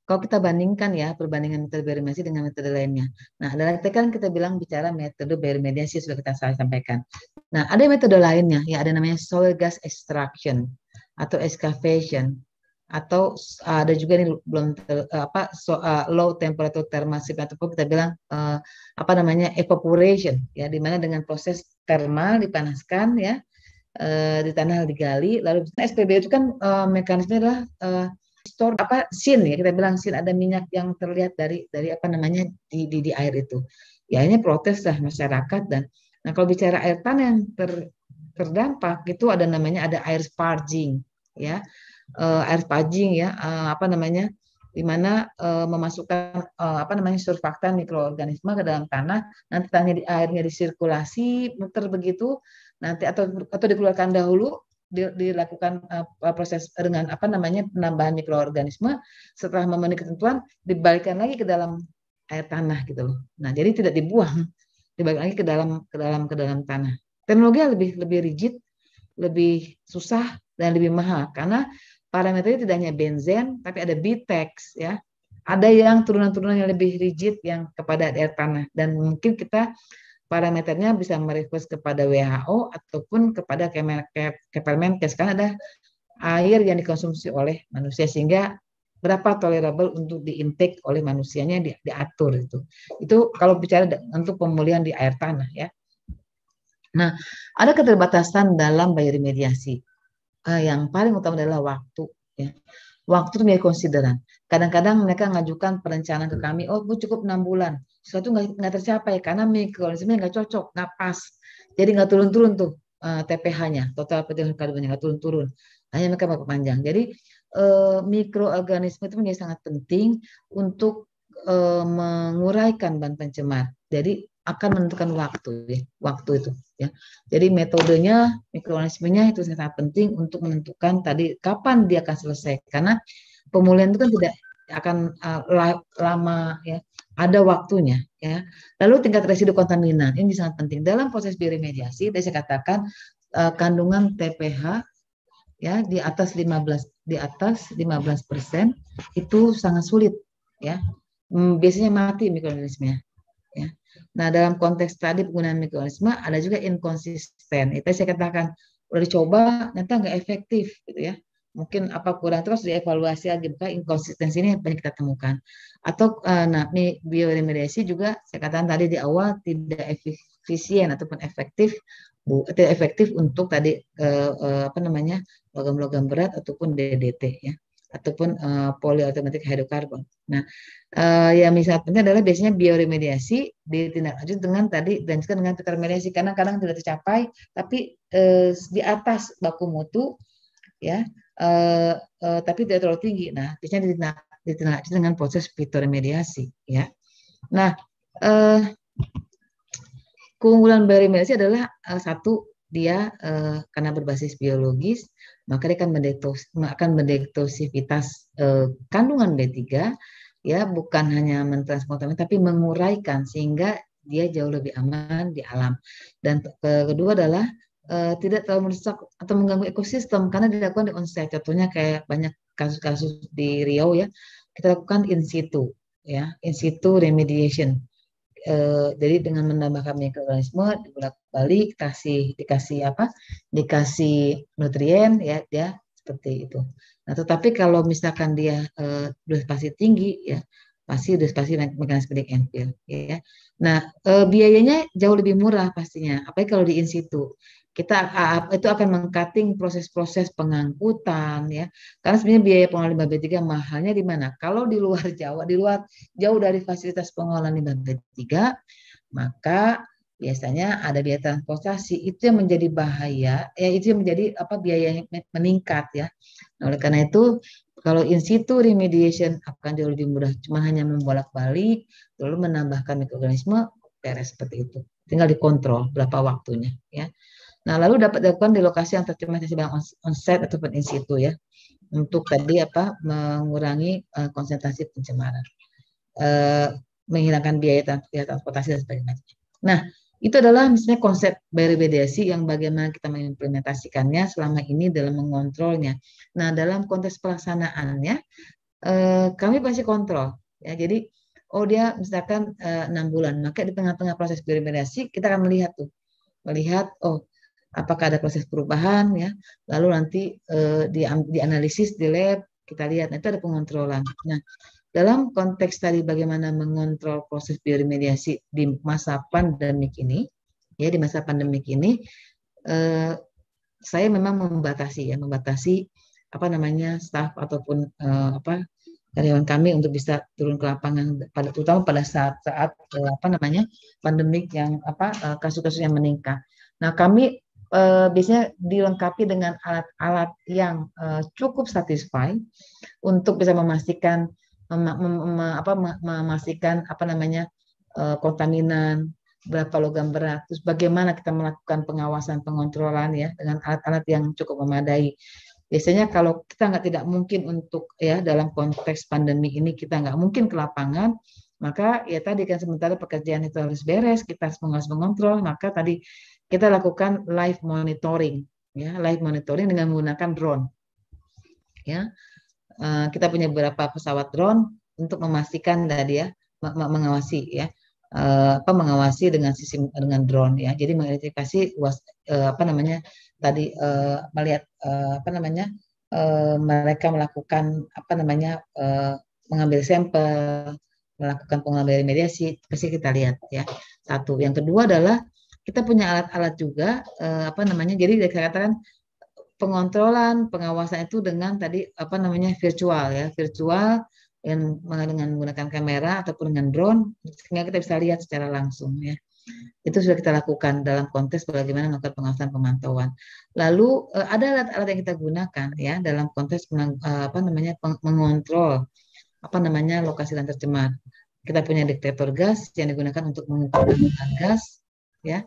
C: kalau kita bandingkan ya perbandingan metode bioremediasi dengan metode lainnya. Nah, dalam kan kita bilang bicara metode bioremediasi sudah kita sampaikan. Nah, ada metode lainnya, ya ada namanya soil gas extraction atau excavation. atau ada juga nih belum ter, apa so, uh, low temperature thermal shift ataupun kita bilang uh, apa namanya evaporation ya di mana dengan proses thermal dipanaskan ya uh, di tanah digali lalu SPB itu kan uh, mekanisme adalah uh, store apa sin ya kita bilang sin ada minyak yang terlihat dari dari apa namanya di di, di air itu. Ya ini protes lah masyarakat dan nah kalau bicara air tanah yang ter, terdampak itu ada namanya ada air sparging ya. Uh, air paging ya uh, apa namanya di mana uh, memasukkan uh, apa namanya surfaktan mikroorganisme ke dalam tanah nanti tanahnya di airnya disirkulasi muter begitu nanti atau atau dikeluarkan dahulu dilakukan uh, proses dengan apa namanya penambahan mikroorganisme setelah memenuhi ketentuan dibalikkan lagi ke dalam air tanah gitu loh. Nah, jadi tidak dibuang, dibalik lagi ke dalam ke dalam ke dalam tanah. Teknologi lebih lebih rigid, lebih susah dan lebih mahal karena parameternya tidak hanya benzen, tapi ada BTEX ya. Ada yang turunan-turunan yang lebih rigid yang kepada air tanah dan mungkin kita parameternya bisa merequest kepada WHO ataupun kepada Kepermenkes karena ada air yang dikonsumsi oleh manusia sehingga berapa tolerable untuk diintake oleh manusianya di, diatur itu. Itu kalau bicara untuk pemulihan di air tanah ya. Nah, ada keterbatasan dalam bioremediasi uh, yang paling utama adalah waktu. Ya. Waktu itu menjadi konsideran. Kadang-kadang mereka mengajukan perencanaan ke kami, oh gue cukup enam bulan. Sesuatu nggak tercapai karena mikroorganismenya nggak cocok, nggak pas. Jadi nggak turun-turun tuh uh, eh, TPH-nya, total pertumbuhan karbonnya nggak turun-turun. Hanya mereka panjang. Jadi uh, mikroorganisme itu menjadi sangat penting untuk uh, menguraikan bahan pencemar. Jadi akan menentukan waktu ya, waktu itu ya. Jadi metodenya mikroorganismenya itu sangat penting untuk menentukan tadi kapan dia akan selesai karena pemulihan itu kan tidak akan uh, lama ya, ada waktunya ya. Lalu tingkat residu kontaminan ini sangat penting dalam proses bioremediasi. Tadi saya katakan uh, kandungan TPH ya di atas 15 di atas 15 persen itu sangat sulit ya. Hmm, biasanya mati mikroorganismenya ya. Nah, dalam konteks tadi penggunaan mikroorganisme ada juga inkonsisten. Itu saya katakan udah dicoba ternyata nggak efektif gitu ya. Mungkin apa kurang terus dievaluasi lagi bukan inkonsistensi ini banyak kita temukan. Atau uh, nah bioremediasi juga saya katakan tadi di awal tidak efisien ataupun efektif bu, tidak efektif untuk tadi uh, uh, apa namanya logam-logam berat ataupun DDT ya ataupun uh, polyautomatic hydrocarbon. Nah, uh, yang misalnya penting adalah biasanya bioremediasi ditindaklanjut dengan tadi dan juga dengan remediasi karena kadang tidak tercapai, tapi uh, di atas baku mutu, ya, uh, uh, tapi tidak terlalu tinggi. Nah, biasanya ditindaklanjut dengan proses fitoremediasi, ya. Nah, uh, keunggulan bioremediasi adalah uh, satu dia uh, karena berbasis biologis maka dia akan akan mendetosivitas uh, kandungan B3 ya bukan hanya mentransportasi tapi menguraikan sehingga dia jauh lebih aman di alam. Dan kedua adalah uh, tidak terlalu merusak atau mengganggu ekosistem karena dilakukan di onsite. Contohnya kayak banyak kasus-kasus di Riau ya kita lakukan in situ ya in situ remediation. Eh, jadi dengan menambahkan mikroorganisme bolak-balik kasih dikasih apa? Dikasih nutrien ya dia seperti itu. Nah, tetapi kalau misalkan dia eh, pasti tinggi ya pasti udah pasti mekanisme enfill ya. Nah, eh, biayanya jauh lebih murah pastinya, apalagi kalau di in situ kita itu akan mengcutting proses-proses pengangkutan ya karena sebenarnya biaya pengolahan limbah B3 mahalnya di mana kalau di luar Jawa di luar jauh dari fasilitas pengolahan limbah B3 maka biasanya ada biaya transportasi itu yang menjadi bahaya ya itu yang menjadi apa biaya meningkat ya nah, oleh karena itu kalau in situ remediation akan jauh lebih mudah cuma hanya membolak-balik lalu menambahkan mikroorganisme beres seperti itu tinggal dikontrol berapa waktunya ya Nah, lalu dapat dilakukan di lokasi yang tercemar yang on-site ataupun in situ ya. Untuk tadi apa mengurangi uh, konsentrasi pencemaran. Uh, menghilangkan biaya, biaya transportasi dan sebagainya. Nah, itu adalah misalnya konsep bioremediasi yang bagaimana kita mengimplementasikannya selama ini dalam mengontrolnya. Nah, dalam konteks pelaksanaannya, eh, kami pasti kontrol. Ya, jadi, oh dia misalkan enam bulan, maka di tengah-tengah proses bioremediasi kita akan melihat tuh, melihat oh apakah ada proses perubahan ya lalu nanti eh, di dianalisis di lab kita lihat nah, itu ada pengontrolan. Nah, dalam konteks tadi bagaimana mengontrol proses bioremediasi di masa pandemik ini, ya di masa pandemik ini, eh, saya memang membatasi ya, membatasi apa namanya staff ataupun eh, apa karyawan kami untuk bisa turun ke lapangan pada terutama pada saat saat eh, apa namanya pandemik yang apa eh, kasus-kasus yang meningkat. Nah kami eh, biasanya dilengkapi dengan alat-alat yang eh, cukup satisfy untuk bisa memastikan mem, mem, mem, apa, memastikan apa namanya uh, kontaminan berapa logam berat, terus bagaimana kita melakukan pengawasan pengontrolan ya dengan alat-alat yang cukup memadai. Biasanya kalau kita nggak tidak mungkin untuk ya dalam konteks pandemi ini kita nggak mungkin ke lapangan, maka ya tadi kan sementara pekerjaan itu harus beres, kita harus mengontrol, maka tadi kita lakukan live monitoring ya, live monitoring dengan menggunakan drone. Ya, Eh, kita punya beberapa pesawat drone untuk memastikan tadi ya mengawasi ya. Eh, apa mengawasi dengan sistem dengan drone ya. Jadi mengidentifikasi uh, apa namanya tadi melihat apa namanya mereka melakukan apa namanya mengambil sampel melakukan pengambilan mediasi pasti kita lihat ya. Satu. Yang kedua adalah kita punya alat-alat juga apa namanya jadi dikatakan pengontrolan pengawasan itu dengan tadi apa namanya virtual ya. Virtual yang dengan menggunakan kamera ataupun dengan drone sehingga kita bisa lihat secara langsung ya. Itu sudah kita lakukan dalam konteks bagaimana melakukan pengawasan pemantauan. Lalu eh, ada alat-alat yang kita gunakan ya dalam konteks eh, apa namanya mengontrol apa namanya lokasi dan tercemar kita punya detektor gas yang digunakan untuk mengukur gas ya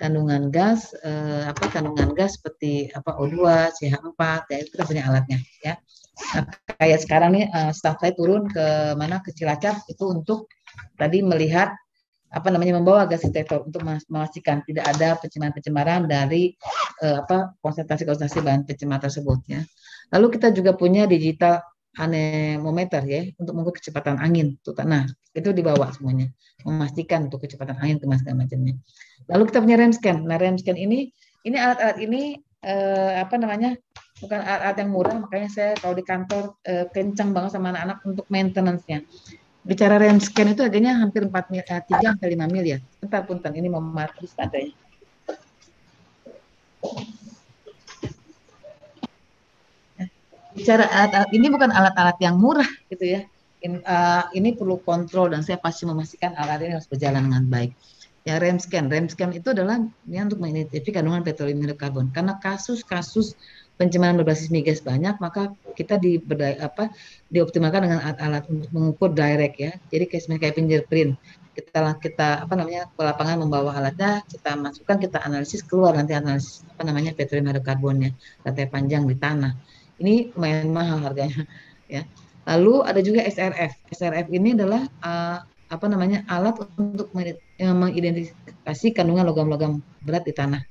C: kandungan gas eh, apa kandungan gas seperti apa O2, CH4 ya itu kita punya alatnya ya. Nah, kayak sekarang nih uh, staff saya turun ke mana ke Cilacap itu untuk tadi melihat apa namanya membawa gas detektor untuk memastikan tidak ada pencemaran-pencemaran dari uh, apa konsentrasi-konsentrasi bahan pencemar tersebut ya. Lalu kita juga punya digital anemometer ya untuk mengukur kecepatan angin tuh nah itu dibawa semuanya memastikan untuk kecepatan angin ke segala macamnya lalu kita punya rem scan nah rem scan ini ini alat-alat ini eh, apa namanya bukan alat-alat yang murah makanya saya kalau di kantor eh, kencang banget sama anak-anak untuk maintenance-nya bicara rem scan itu harganya hampir 4 mil, eh, 3 sampai 5 miliar. Bentar punten ini mau mati adanya. Bicara alat-alat ini bukan alat-alat yang murah gitu ya. In, uh, ini perlu kontrol dan saya pasti memastikan alat ini harus berjalan dengan baik. Ya rem scan, rem scan itu adalah ya, untuk mengidentifikasi kandungan petroleum hidrokarbon. Karena kasus-kasus pencemaran berbasis migas banyak, maka kita di apa dioptimalkan dengan alat-alat untuk mengukur direct ya. Jadi kayak fingerprint. Kita kita apa namanya ke lapangan membawa alatnya, kita masukkan, kita analisis keluar nanti analisis apa namanya petroleum hidrokarbonnya, rantai panjang di tanah ini lumayan mahal harganya ya. Lalu ada juga SRF. SRF ini adalah uh, apa namanya alat untuk mengidentifikasi kandungan logam-logam berat di tanah.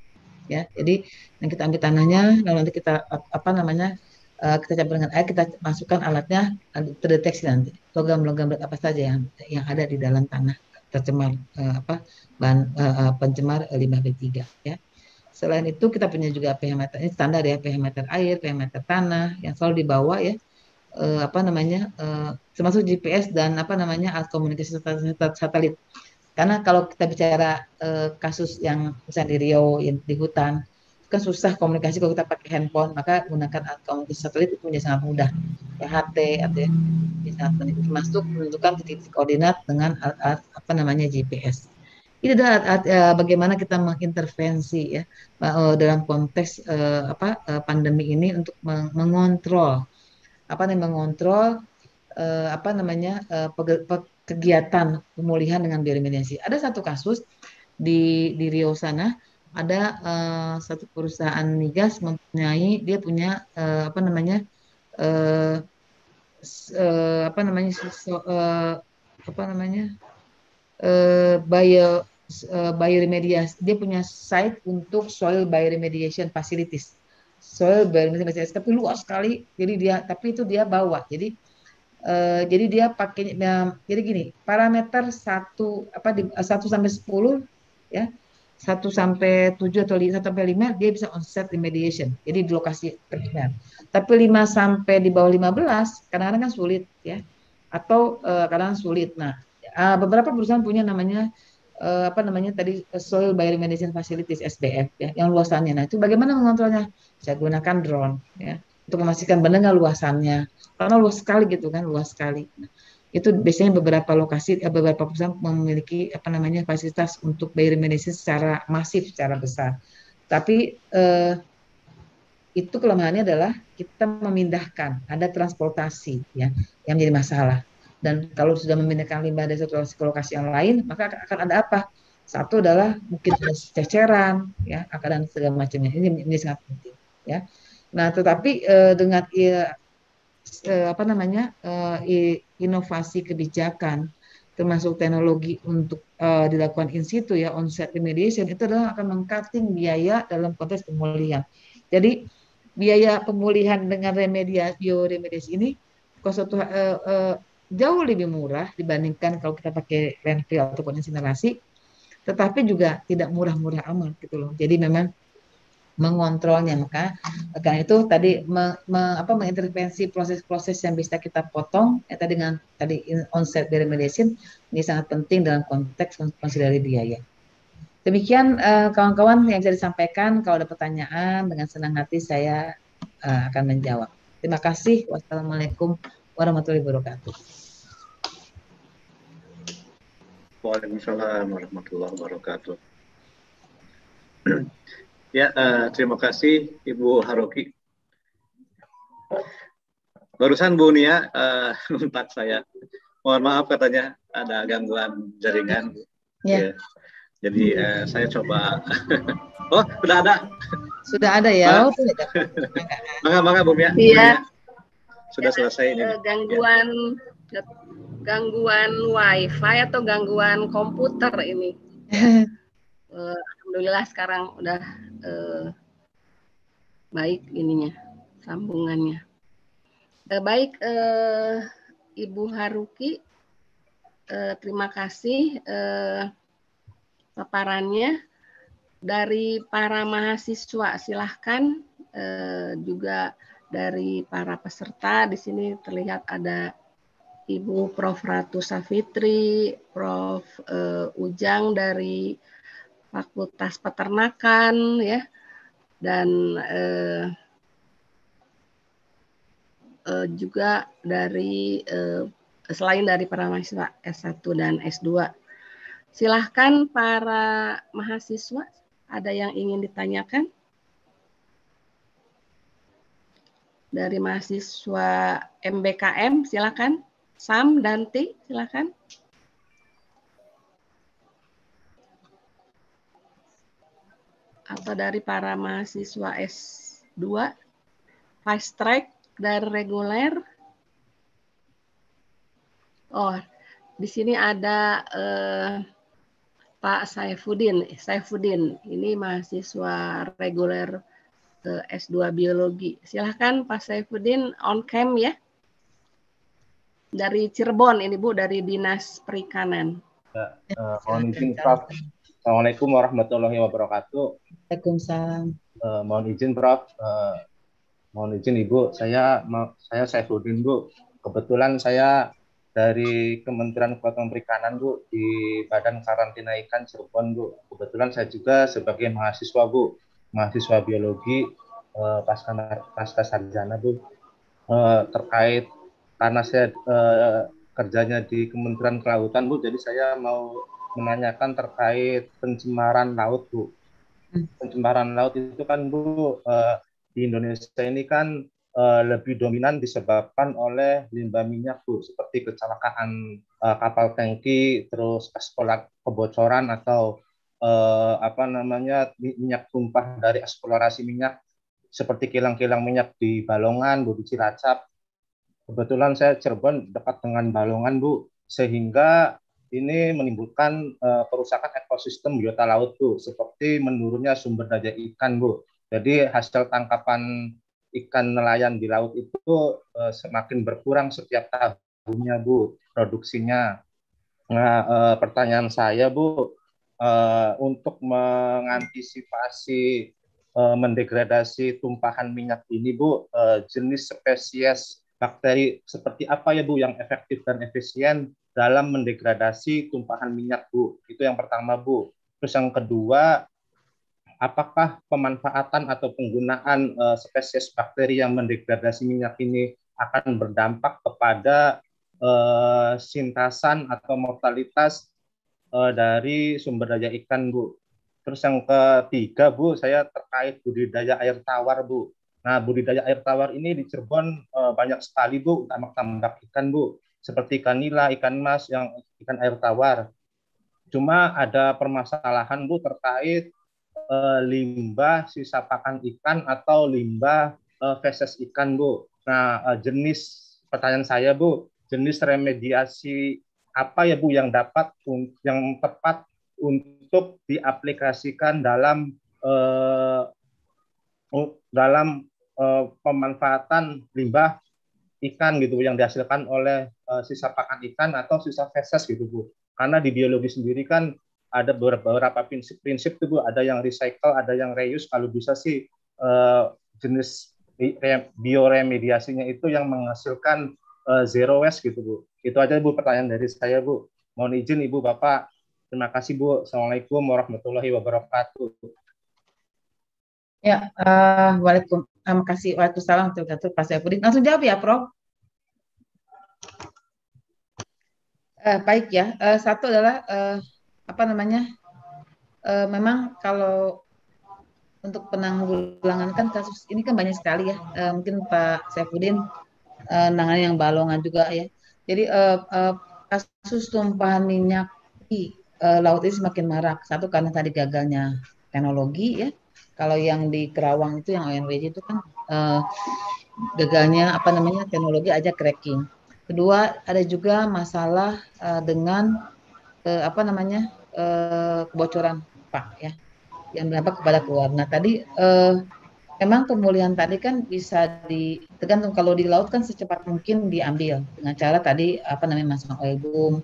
C: Ya, jadi yang kita ambil tanahnya, lalu nanti kita apa namanya uh, kita campur dengan air, kita masukkan alatnya, terdeteksi nanti logam-logam berat apa saja yang yang ada di dalam tanah tercemar uh, apa bahan uh, pencemar limbah B3 ya. Selain itu kita punya juga pH meter ini standar ya pH meter air, pH meter tanah yang selalu dibawa ya. Eh, apa namanya eh, termasuk GPS dan apa namanya alat komunikasi satelit. Karena kalau kita bicara eh, kasus yang misalnya di Rio di hutan kan susah komunikasi kalau kita pakai handphone maka gunakan alat komunikasi satelit itu menjadi sangat mudah. Ya HT atau ya, sangat termasuk menentukan titik koordinat dengan alat, alat apa namanya GPS ini adalah uh, bagaimana kita mengintervensi ya uh, dalam konteks uh, apa uh, pandemi ini untuk mengontrol apa namanya mengontrol uh, apa namanya uh, kegiatan pemulihan dengan bioremediasi. Ada satu kasus di di Rio sana ada uh, satu perusahaan migas mempunyai dia punya uh, apa namanya uh, uh, apa namanya uh, apa namanya uh, bio uh, bioremediasi dia punya site untuk soil bioremediation facilities soil bioremediation tapi luas sekali jadi dia tapi itu dia bawa jadi uh, jadi dia pakai uh, jadi gini parameter satu apa di satu sampai sepuluh ya 1 sampai 7 atau 1 sampai 5 dia bisa onset remediation. Jadi di lokasi primer. Tapi 5 sampai di bawah 15 kadang-kadang kan sulit ya. Atau uh, -kadang sulit. Nah, uh, beberapa perusahaan punya namanya uh, apa namanya tadi soil bioremediation facilities SBF ya yang luasannya. Nah, itu bagaimana mengontrolnya? Saya gunakan drone ya untuk memastikan benar nggak luasannya. Karena luas sekali gitu kan, luas sekali. Nah, itu biasanya beberapa lokasi eh, beberapa perusahaan memiliki apa namanya fasilitas untuk bioremediation secara masif, secara besar. Tapi eh, itu kelemahannya adalah kita memindahkan, ada transportasi ya yang menjadi masalah. Dan kalau sudah memindahkan limbah dari satu lokasi ke lokasi yang lain, maka akan ada apa? Satu adalah mungkin ada ceceran, ya, akan ada segala macamnya. Ini, ini sangat penting, ya. Nah, tetapi uh, dengan uh, apa namanya uh, inovasi kebijakan termasuk teknologi untuk uh, dilakukan in situ ya on-site remediation itu adalah akan mengcutting biaya dalam konteks pemulihan. Jadi biaya pemulihan dengan remediasi bioremediasi ini kos uh, uh, jauh lebih murah dibandingkan kalau kita pakai landfill ataupun insinerasi, tetapi juga tidak murah-murah amat gitu loh. Jadi memang mengontrolnya maka karena itu tadi me, me, apa mengintervensi proses-proses yang bisa kita potong ya tadi dengan tadi onset dari medicine ini sangat penting dalam konteks konsiderasi biaya. Demikian eh, kawan-kawan uh, yang bisa disampaikan kalau ada pertanyaan dengan senang hati saya uh, akan menjawab. Terima kasih. Wassalamualaikum warahmatullahi wabarakatuh.
D: Waalaikumsalam warahmatullahi wabarakatuh. Ya, uh, terima kasih Ibu Haroki. Barusan Bu Nia uh, saya. Mohon maaf katanya ada gangguan jaringan. Ya. ya. Jadi uh, saya coba. oh, sudah ada.
C: Sudah ada ya. Oh,
D: mangga, mangga Bu Mia.
B: Iya.
D: Sudah selesai ini.
B: Gangguan ya. Gangguan wifi atau gangguan komputer ini. uh, alhamdulillah sekarang udah uh, baik ininya sambungannya. Uh, baik uh, Ibu Haruki, uh, terima kasih uh, paparannya dari para mahasiswa. Silahkan uh, juga dari para peserta di sini terlihat ada Ibu Prof. Ratu Safitri, Prof. Uh, Ujang dari Fakultas Peternakan ya dan eh, eh, juga dari eh, selain dari para mahasiswa S1 dan S2. Silahkan para mahasiswa ada yang ingin ditanyakan? Dari mahasiswa MBKM silakan. Sam, Danti, silakan. atau dari para mahasiswa S2 fast track dan reguler. Oh, di sini ada eh, Pak Saifuddin. Saifuddin, ini mahasiswa reguler eh, S2 biologi. Silahkan Pak Saifuddin on cam ya. Dari Cirebon ini Bu, dari Dinas Perikanan.
E: Ya, uh, mohon izin Prof. Assalamualaikum warahmatullahi wabarakatuh.
C: Waalaikumsalam.
E: Uh, mohon izin Prof. Uh, mohon izin Ibu, saya saya Saifuddin Bu. Kebetulan saya dari Kementerian Kelautan Perikanan Bu di Badan Karantina Ikan Cirebon Bu. Kebetulan saya juga sebagai mahasiswa Bu, mahasiswa biologi uh, pasca pasca sarjana Bu uh, terkait karena saya uh, kerjanya di Kementerian Kelautan Bu, jadi saya mau menanyakan terkait pencemaran laut Bu. Pencemaran laut itu kan Bu uh, di Indonesia ini kan uh, lebih dominan disebabkan oleh limbah minyak Bu seperti kecelakaan uh, kapal tangki terus eksplorat kebocoran atau uh, apa namanya minyak tumpah dari eksplorasi minyak seperti kilang-kilang minyak di Balongan Bu di Cilacap kebetulan saya Cirebon dekat dengan Balongan Bu sehingga ini menimbulkan uh, kerusakan ekosistem biota laut Bu, seperti menurunnya sumber daya ikan Bu. Jadi hasil tangkapan ikan nelayan di laut itu uh, semakin berkurang setiap tahunnya Bu produksinya. Nah uh, pertanyaan saya Bu, uh, untuk mengantisipasi mendegradasi tumpahan minyak ini Bu jenis spesies bakteri seperti apa ya Bu yang efektif dan efisien dalam mendegradasi tumpahan minyak Bu itu yang pertama Bu terus yang kedua apakah pemanfaatan atau penggunaan uh, spesies bakteri yang mendegradasi minyak ini akan berdampak kepada uh, sintasan atau mortalitas uh, dari sumber daya ikan, Bu. Terus yang ketiga, Bu, saya terkait budidaya air tawar, Bu. Nah, budidaya air tawar ini di Cirebon uh, banyak sekali, Bu, tambak-tambak ikan, Bu. Seperti ikan nila, ikan mas, yang ikan air tawar. Cuma ada permasalahan, Bu, terkait uh, limbah sisa pakan ikan atau limbah uh, feses ikan, Bu. Nah, uh, jenis pertanyaan saya, Bu, jenis remediasi apa ya Bu yang dapat yang tepat untuk diaplikasikan dalam dalam uh, pemanfaatan limbah ikan gitu yang dihasilkan oleh uh, sisa pakan ikan atau sisa feses gitu Bu. Karena di biologi sendiri kan ada beberapa prinsip-prinsip tuh Bu, ada yang recycle, ada yang reuse. Kalau bisa sih uh, jenis bioremediasinya itu yang menghasilkan uh, zero waste gitu Bu. Itu aja Bu pertanyaan dari saya Bu. Mohon izin Ibu Bapak. Terima kasih Bu. Assalamualaikum warahmatullahi wabarakatuh.
C: Ya, uh, waalaikum. Terima kasih. Waalaikumsalam warahmatullahi Pak Saifudin. Langsung jawab ya, Prof. Uh, baik ya. Uh, satu adalah uh, apa namanya? Uh, memang kalau untuk penanggulangan kan kasus ini kan banyak sekali ya. Uh, mungkin Pak Saifuddin uh, nangani yang balongan juga ya. Jadi uh, uh, kasus tumpahan minyak di uh, laut ini semakin marak. Satu karena tadi gagalnya teknologi ya. Kalau yang di Kerawang itu yang ONWJ itu kan uh, gagalnya apa namanya teknologi aja cracking. Kedua ada juga masalah uh, dengan uh, apa namanya uh, kebocoran pak ya yang berdampak kepada keluar. Nah tadi uh, memang pemulihan tadi kan bisa di tergantung kalau di laut kan secepat mungkin diambil dengan cara tadi apa namanya masuk oil boom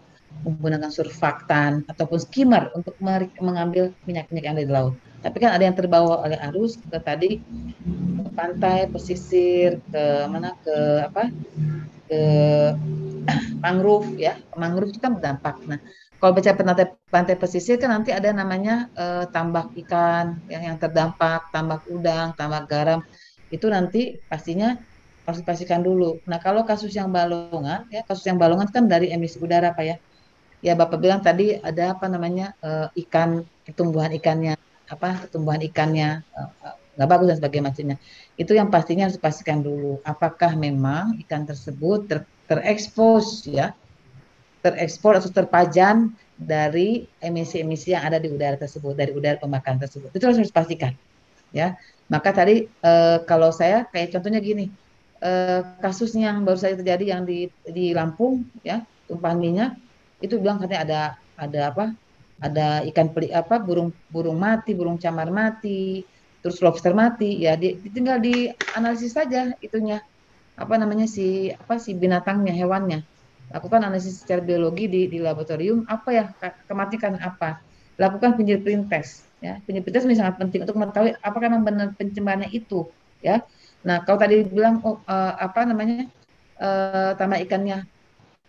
C: menggunakan surfaktan ataupun skimmer untuk mengambil minyak-minyak yang ada di laut. Tapi kan ada yang terbawa oleh arus ke tadi ke pantai, pesisir, ke mana ke apa ke mangrove ya. Mangrove itu kan berdampak. Nah, kalau baca pantai, pantai pesisir kan nanti ada namanya uh, tambak ikan yang yang terdampak, tambak udang, tambak garam. Itu nanti pastinya harus dipastikan dulu. Nah, kalau kasus yang balongan ya, kasus yang balongan kan dari emisi udara Pak ya. Ya Bapak bilang tadi ada apa namanya uh, ikan tumbuhan ikannya apa tumbuhan ikannya uh, nggak bagus dan sebagainya. Itu yang pastinya harus dipastikan dulu apakah memang ikan tersebut ter, terekspos ya terekspor atau terpajan dari emisi-emisi yang ada di udara tersebut, dari udara pembakaran tersebut. Itu harus dipastikan. Ya, maka tadi e, kalau saya kayak contohnya gini, e, kasus yang baru saja terjadi yang di di Lampung, ya tumpahan minyak, itu bilang katanya ada ada apa? Ada ikan peli apa? Burung burung mati, burung camar mati, terus lobster mati. Ya, di, analisis saja itunya. Apa namanya si apa si binatangnya, hewannya. Lakukan analisis secara biologi di, di laboratorium apa ya kematian apa. Lakukan fingerprint test ya. Fingerprint test ini sangat penting untuk mengetahui apakah memang benar pencemarannya itu ya. Nah kalau tadi bilang oh, uh, apa namanya uh, tambah ikannya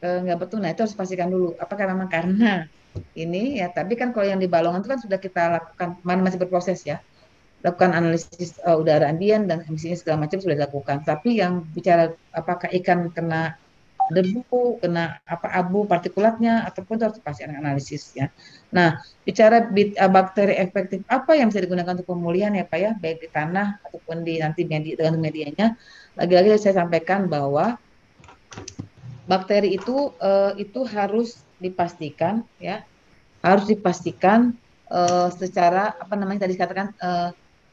C: uh, nggak betul nah itu harus pastikan dulu. Apakah memang karena ini ya tapi kan kalau yang di balongan itu kan sudah kita lakukan mana masih berproses ya lakukan analisis uh, udara ambien dan emisinya segala macam sudah dilakukan tapi yang bicara apakah ikan kena debu, kena apa abu partikulatnya ataupun harus pasti analisis ya. Nah, bicara bit, uh, bakteri efektif apa yang bisa digunakan untuk pemulihan ya Pak ya, baik di tanah ataupun di nanti media dengan medianya. Lagi-lagi saya sampaikan bahwa bakteri itu uh, itu harus dipastikan ya, harus dipastikan uh, secara apa namanya tadi katakan uh,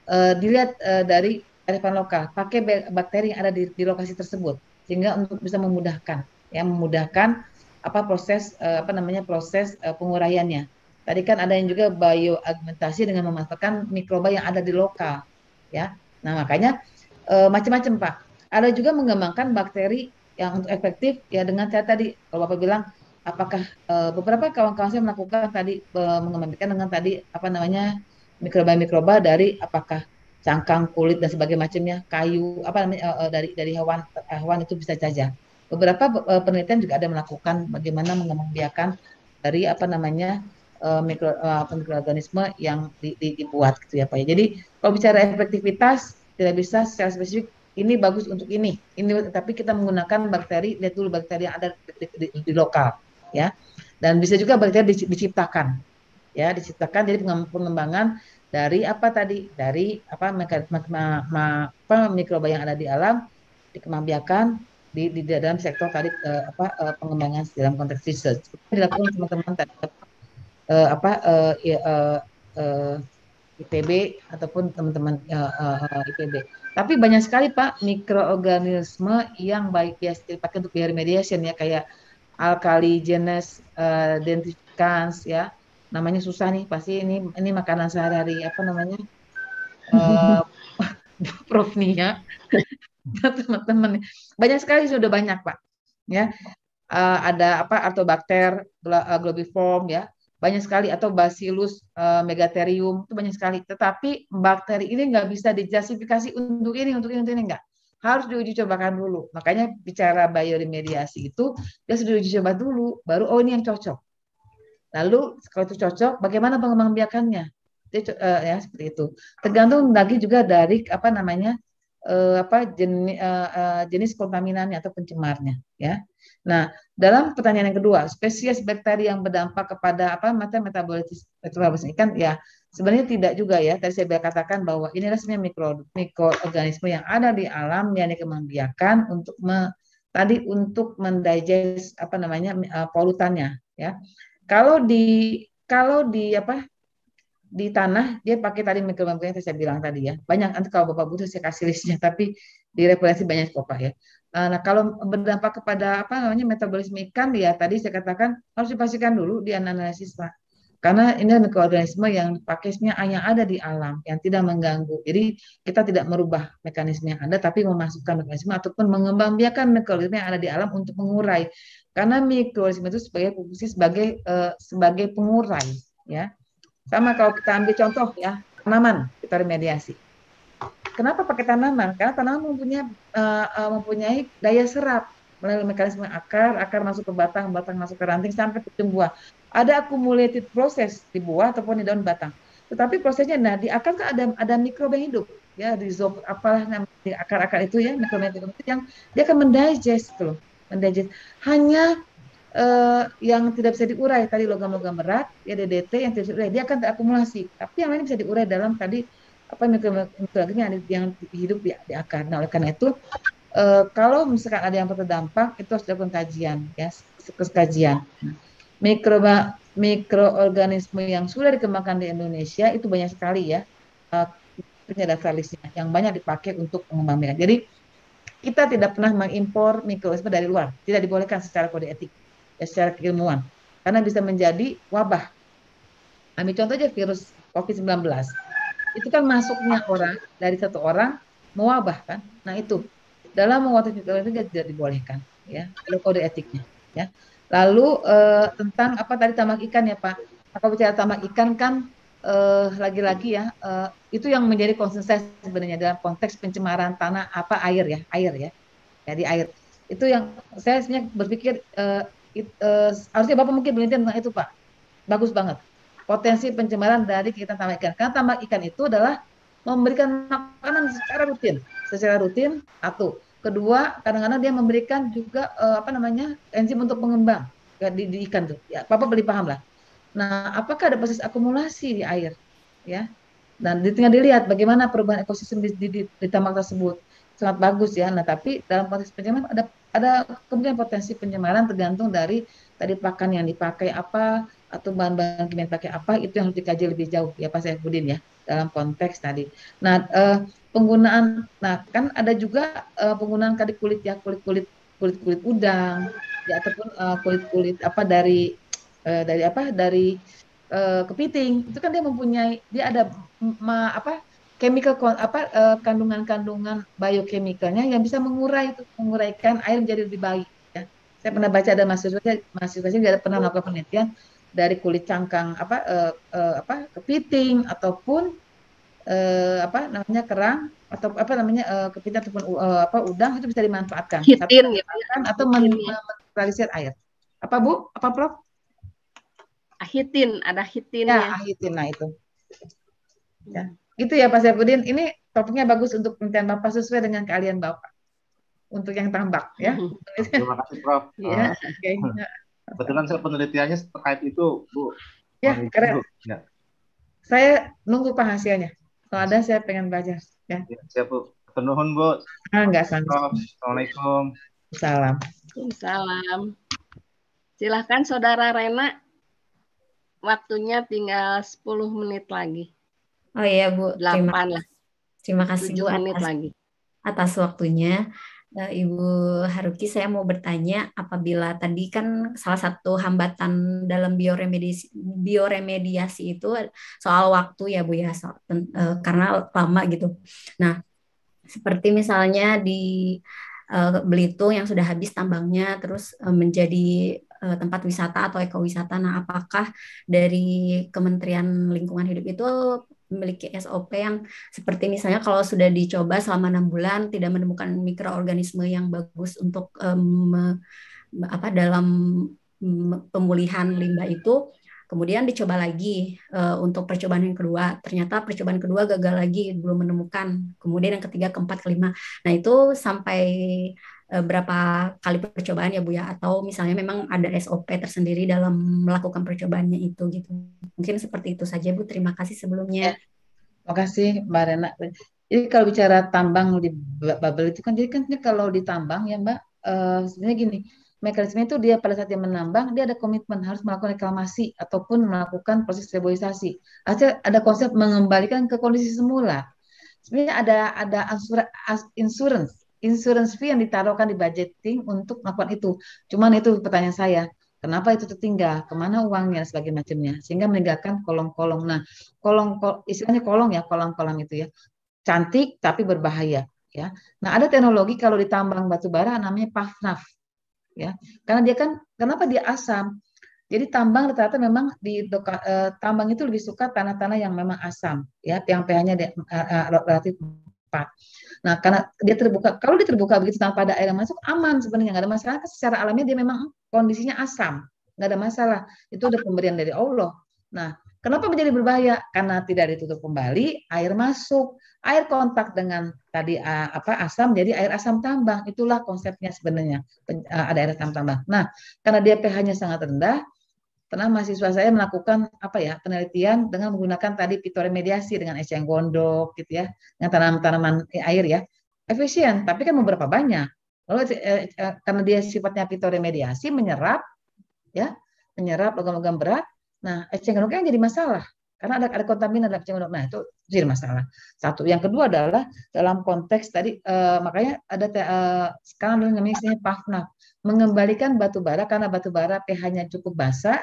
C: uh, dilihat uh, dari kearifan lokal, pakai bakteri yang ada di, di lokasi tersebut sehingga untuk bisa memudahkan ya memudahkan apa proses uh, apa namanya proses uh, penguraiannya. Tadi kan ada yang juga bioagmentasi dengan memanfaatkan mikroba yang ada di lokal ya. Nah, makanya uh, macam-macam Pak. Ada juga mengembangkan bakteri yang untuk efektif ya dengan cara tadi kalau Bapak bilang apakah uh, beberapa kawan-kawan saya melakukan tadi uh, mengembangkan dengan tadi apa namanya mikroba-mikroba dari apakah cangkang, kulit dan sebagainya macamnya, kayu, apa namanya uh, dari dari hewan hewan itu bisa saja. Beberapa uh, penelitian juga ada melakukan bagaimana mengembangkan dari apa namanya uh, mikro uh, mikroorganisme yang di, di, dibuat gitu ya Pak ya. Jadi kalau bicara efektivitas tidak bisa secara spesifik ini bagus untuk ini. Ini tapi kita menggunakan bakteri, lihat dulu bakteri yang ada di, di, di lokal ya. Dan bisa juga bakteri diciptakan. Ya, diciptakan jadi pengembangan dari apa tadi? Dari apa apa mikroba yang ada di alam dikembangbiakan di, di dalam sektor tadi uh, apa uh, pengembangan dalam konteks research. Dilakukan teman-teman tadi uh, apa uh, uh, uh, IPB ataupun teman-teman uh, uh, IPB. Tapi banyak sekali Pak mikroorganisme yang baik ya dipakai untuk bioremediation ya kayak alkali jenis uh, denticans ya. Namanya susah nih pasti ini ini makanan sehari-hari apa namanya? Uh, Prof Nia teman-teman banyak sekali sudah banyak Pak ya uh, ada apa artobakter globiform ya banyak sekali atau Bacillus uh, megatherium itu banyak sekali. Tetapi bakteri ini nggak bisa dijasifikasi untuk ini, untuk ini, untuk ini nggak. Harus diuji cobakan dulu. Makanya bicara bioremediasi itu dia sudah diuji coba dulu, baru oh ini yang cocok. Lalu kalau itu cocok, bagaimana pengembangbiakannya? Uh, ya seperti itu. Tergantung lagi juga dari apa namanya uh, apa jenis, uh, uh, jenis kontaminannya atau pencemarnya, ya. Nah, dalam pertanyaan yang kedua, spesies bakteri yang berdampak kepada apa mata metabolisme ikan ya sebenarnya tidak juga ya. Tadi saya katakan bahwa ini sebenarnya mikro mikroorganisme yang ada di alam yang dikembangbiakan untuk me, tadi untuk mendigest apa namanya uh, polutannya ya. Kalau di kalau di apa di tanah dia pakai tadi mikroorganisme yang saya bilang tadi ya. Banyak nanti kalau Bapak butuh saya kasih listnya tapi di referensi banyak kok ya. Eh, nah, kalau berdampak kepada apa namanya metabolisme ikan ya tadi saya katakan harus dipastikan dulu di analisis Pak. Karena ini mikroorganisme yang dipakai yang ada di alam yang tidak mengganggu. Jadi kita tidak merubah mekanisme yang ada tapi memasukkan mekanisme ataupun mengembangbiakan mekanisme yang ada di alam untuk mengurai. Karena mikroorganisme itu sebagai fungsi sebagai uh, sebagai pengurai ya. Sama kalau kita ambil contoh ya, tanaman kita remediasi Kenapa pakai tanaman? Karena tanaman mempunyai uh, uh, mempunyai daya serap melalui mekanisme akar, akar masuk ke batang, batang masuk ke ranting sampai ke buah. Ada accumulated proses di buah ataupun di daun batang. Tetapi prosesnya, nah di akar kan ada ada mikroba hidup, ya di zob apalah di akar-akar itu ya mikroba itu yang dia akan mendigest tuh, mendigest. Hanya uh, yang tidak bisa diurai tadi logam-logam berat, ya DDT yang tidak bisa diurai, dia akan terakumulasi. Tapi yang lain bisa diurai dalam tadi apa mikroorganisme yang hidup di, di akar. Nah, oleh karena itu uh, kalau misalkan ada yang terdampak itu harus dilakukan kajian ya, kajian. Nah, mikroba mikroorganisme yang sudah dikembangkan di Indonesia itu banyak sekali ya. Uh, listnya yang banyak dipakai untuk pengembangan. Jadi kita tidak pernah mengimpor mikroorganisme dari luar, tidak dibolehkan secara kode etik, ya, secara keilmuan, karena bisa menjadi wabah. Ambil contoh aja virus COVID-19 itu kan masuknya orang dari satu orang mewabah kan nah itu dalam mewakili itu tidak dibolehkan ya kalau kode etiknya ya lalu eh, tentang apa tadi tambak ikan ya pak? Kalau bicara tambak ikan kan eh, lagi-lagi ya eh, itu yang menjadi konsensus sebenarnya dalam konteks pencemaran tanah apa air ya air ya jadi air. Itu yang saya sebenarnya berpikir eh, it, eh, harusnya bapak mungkin penelitian tentang itu pak. Bagus banget. Potensi pencemaran dari kegiatan tambak ikan. Karena tambak ikan itu adalah memberikan makanan secara rutin, secara rutin satu. Kedua, kadang-kadang dia memberikan juga uh, apa namanya enzim untuk pengembang ya, di, di ikan tuh. Ya, Papa beli paham lah. Nah, apakah ada proses akumulasi di air? Ya, dan di tinggal dilihat bagaimana perubahan ekosistem di, di, di, di tambak tersebut sangat bagus ya. Nah, tapi dalam konteks pencemaran ada ada kemudian potensi pencemaran tergantung dari tadi pakan yang dipakai apa, atau bahan-bahan kimia pakai apa itu yang harus dikaji lebih jauh ya Pak Saifuddin ya dalam konteks tadi. Nah eh, penggunaan, nah kan ada juga eh, penggunaan tadi kulit ya kulit kulit kulit kulit udang ya ataupun eh, kulit kulit apa dari eh, dari apa dari eh, kepiting itu kan dia mempunyai dia ada ma, apa chemical apa eh, kandungan-kandungan biokimikalnya yang bisa mengurai itu menguraikan air menjadi lebih baik ya. Saya pernah baca ada mahasiswa mahasiswa juga pernah melakukan penelitian dari kulit cangkang apa uh, uh, apa kepiting ataupun uh, apa namanya kerang atau apa namanya uh, kepiting ataupun uh, apa udang itu bisa dimanfaatkan.
B: Hitin ya.
C: Atau menetralisir air. Apa Bu? Apa Prof?
B: Ahitin, ada hitin
C: ya. ahitin, nah itu. Ya. Gitu ya Pak Syafuddin. Ini topiknya bagus untuk penelitian Bapak sesuai dengan keahlian Bapak untuk yang tambak ya.
E: Terima kasih Prof.
C: Iya. Uh, okay.
E: Kebetulan saya penelitiannya terkait itu, Bu.
C: Ya, keren. Ya. Saya nunggu Pak hasilnya. Kalau ada saya pengen belajar. Ya.
E: ya siap Bu. Penuhun Bu.
C: Ah, enggak sama.
E: Assalamualaikum.
C: Salam.
B: Salam. Silahkan Saudara Rena. Waktunya tinggal 10 menit lagi.
F: Oh iya Bu.
B: 8 Terima, lah.
F: Terima kasih
B: 7
F: Bu
B: menit
F: atas,
B: lagi.
F: atas waktunya. Eh, Ibu Haruki, saya mau bertanya apabila tadi kan salah satu hambatan dalam bioremediasi, bioremediasi itu soal waktu ya Bu ya, soal, uh, karena lama gitu. Nah, seperti misalnya di uh, Belitung yang sudah habis tambangnya, terus uh, menjadi uh, tempat wisata atau ekowisata. Nah, apakah dari Kementerian Lingkungan Hidup itu memiliki SOP yang seperti misalnya kalau sudah dicoba selama enam bulan tidak menemukan mikroorganisme yang bagus untuk um, apa dalam pemulihan limbah itu kemudian dicoba lagi uh, untuk percobaan yang kedua. Ternyata percobaan kedua gagal lagi belum menemukan. Kemudian yang ketiga keempat kelima. Nah itu sampai berapa kali percobaan ya bu ya atau misalnya memang ada SOP tersendiri dalam melakukan percobaannya itu gitu mungkin seperti itu saja bu terima kasih sebelumnya
C: ya. terima kasih mbak Rena jadi kalau bicara tambang di bubble itu kan jadi kan kalau ditambang ya mbak uh, sebenarnya gini mekanisme itu dia pada saat dia menambang dia ada komitmen harus melakukan reklamasi ataupun melakukan proses reboisasi. Artinya ada konsep mengembalikan ke kondisi semula. Sebenarnya ada ada insurance insurance fee yang ditaruhkan di budgeting untuk melakukan itu. Cuman itu pertanyaan saya, kenapa itu tertinggal? Ke mana uangnya dan sebagainya macamnya? Sehingga meninggalkan kolong-kolong. Nah, kolong, kolong istilahnya kolong ya, kolong-kolong itu ya. Cantik tapi berbahaya ya. Nah, ada teknologi kalau ditambang batu bara namanya PAFNAF ya karena dia kan kenapa dia asam jadi tambang rata-rata memang di eh, tambang itu lebih suka tanah-tanah yang memang asam ya yang pH-nya eh, eh, relatif 4 nah karena dia terbuka kalau dia terbuka begitu tanpa ada air yang masuk aman sebenarnya. Nggak ada masalah secara alamiah dia memang kondisinya asam. Nggak ada masalah. Itu udah pemberian dari Allah. Nah Kenapa menjadi berbahaya? Karena tidak ditutup kembali, air masuk, air kontak dengan tadi apa asam, jadi air asam tambang. Itulah konsepnya sebenarnya. Ada air asam tambang. Nah, karena dia pH-nya sangat rendah, pernah mahasiswa saya melakukan apa ya penelitian dengan menggunakan tadi fitoremediasi dengan eceng gondok gitu ya, dengan tanaman-tanaman air ya, efisien. Tapi kan beberapa banyak. Lalu eh, eh, karena dia sifatnya fitoremediasi menyerap ya, menyerap logam-logam berat Nah, gondok yang jadi masalah karena ada ada kontaminan dalam eceng gondok. Nah, itu jadi masalah. Satu. Yang kedua adalah dalam konteks tadi uh, makanya ada uh, sekarang namanya PAFNAF, mengembalikan batu bara karena batu bara pH-nya cukup basah,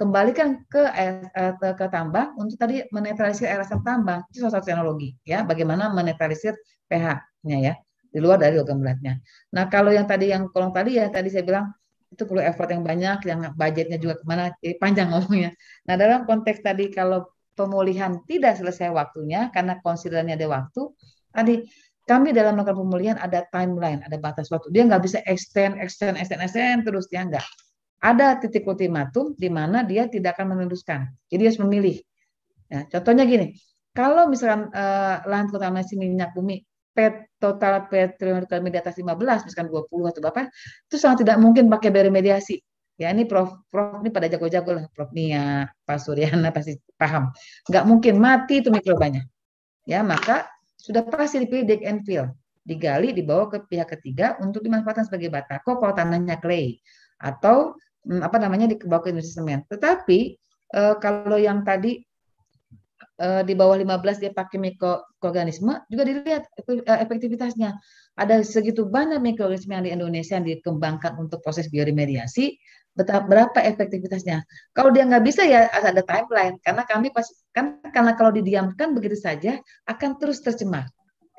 C: kembalikan ke air, uh, ke tambang untuk tadi menetralisir air asam tambang. Itu salah satu teknologi ya, bagaimana menetralisir pH-nya ya di luar dari logam beratnya. Nah, kalau yang tadi yang kolong tadi ya tadi saya bilang itu perlu effort yang banyak, yang budgetnya juga ke mana, jadi panjang ngomongnya. Nah dalam konteks tadi kalau pemulihan tidak selesai waktunya karena konsiderannya ada waktu, tadi kami dalam melakukan pemulihan ada timeline, ada batas waktu. Dia nggak bisa extend, extend, extend, extend terus dia nggak. Ada titik ultimatum di mana dia tidak akan meneruskan. Jadi harus memilih. Ya, contohnya gini, kalau misalkan uh, lahan kontaminasi minyak bumi pet total petroleum di atas 15 misalkan 20 atau berapa itu sangat tidak mungkin pakai beremediasi ya ini prof prof ini pada jago-jago lah. Prof Nia Pak Suryana pasti paham. Nggak mungkin mati itu mikrobanya. Ya maka sudah pasti dipilih dig and fill. Digali dibawa ke pihak ketiga untuk dimanfaatkan sebagai batako kalau tanahnya clay atau apa namanya dibawa ke industri semen tetapi eh, kalau yang tadi uh, di bawah 15 dia pakai mikroorganisme juga dilihat eh, efektivitasnya. Ada segitu banyak mikroorganisme yang di Indonesia yang dikembangkan untuk proses bioremediasi, betapa berapa efektivitasnya. Kalau dia nggak bisa ya ada timeline karena kami pas kan karena kalau didiamkan begitu saja akan terus tercemar.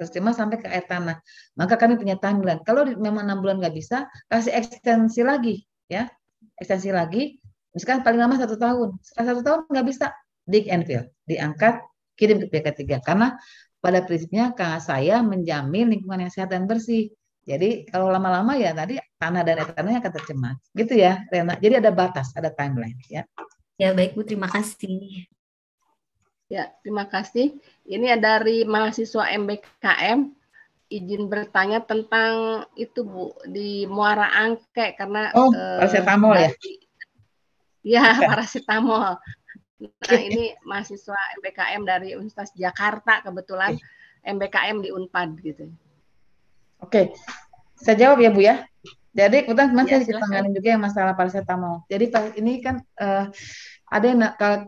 C: tercemar sampai ke air tanah. Maka kami punya timeline. Kalau memang enam bulan nggak bisa, kasih ekstensi lagi, ya, ekstensi lagi. Misalkan paling lama satu tahun. Setelah satu tahun nggak bisa, dig and fill, diangkat, kirim ke pihak ketiga. Karena pada prinsipnya saya menjamin lingkungan yang sehat dan bersih. Jadi kalau lama-lama ya tadi tanah dan air tanahnya akan tercemar. Gitu ya, Rena. Jadi ada batas, ada timeline, ya.
F: Ya baik Bu, terima kasih.
B: Ya, terima kasih. Ini dari mahasiswa MBKM izin bertanya tentang itu Bu di Muara Angke karena
C: Oh, paracetamol ya.
B: Ya, paracetamol. Nah, ini mahasiswa MBKM dari Universitas Jakarta kebetulan MBKM di Unpad gitu.
C: Oke. Saya jawab ya Bu ya. Jadi kebetulan kemarin
B: Ya,
C: saya ditangani juga yang masalah paracetamol. Jadi ini kan eh, ada yang kalau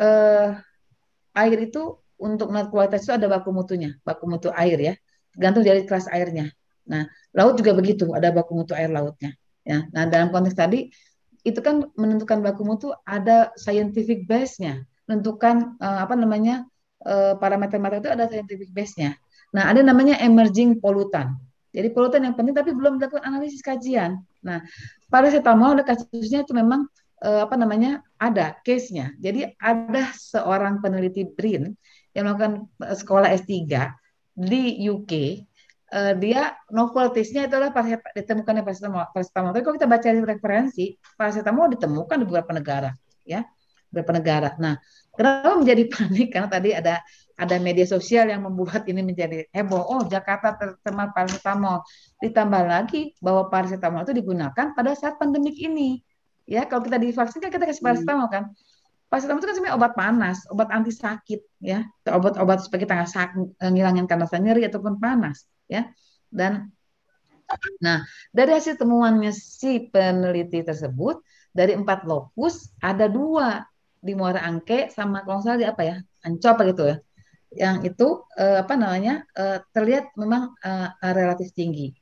C: eh, air itu untuk melihat kualitas itu ada baku mutunya, baku mutu air ya, tergantung dari kelas airnya. Nah, laut juga begitu, ada baku mutu air lautnya. Ya, nah dalam konteks tadi itu kan menentukan baku mutu ada scientific base-nya, menentukan eh, apa namanya eh, parameter-parameter itu ada scientific base-nya. Nah, ada namanya emerging pollutant. Jadi polutan yang penting tapi belum dilakukan analisis kajian. Nah, paracetamol ada kasusnya itu memang eh, apa namanya ada case-nya. Jadi ada seorang peneliti BRIN yang melakukan eh, sekolah S3 di UK. Eh, dia itu adalah paracetamol, ditemukannya paracetamol. paracetamol. Tapi kalau kita baca di referensi, paracetamol ditemukan di beberapa negara, ya, beberapa negara. Nah, kenapa menjadi panik? Karena tadi ada ada media sosial yang membuat ini menjadi heboh. Oh, Jakarta tercemar paracetamol. Ditambah lagi bahwa paracetamol itu digunakan pada saat pandemik ini. Ya, kalau kita divaksin kan kita kasih paracetamol kan. Paracetamol itu kan sebenarnya obat panas, obat anti sakit ya. Obat-obat supaya kita sakit, ngilangin karena nyeri ataupun panas ya. Dan nah, dari hasil temuannya si peneliti tersebut dari empat lokus ada dua di Muara Angke sama kalau salah apa ya Ancol apa gitu ya yang itu eh, apa namanya eh, terlihat memang eh, relatif tinggi.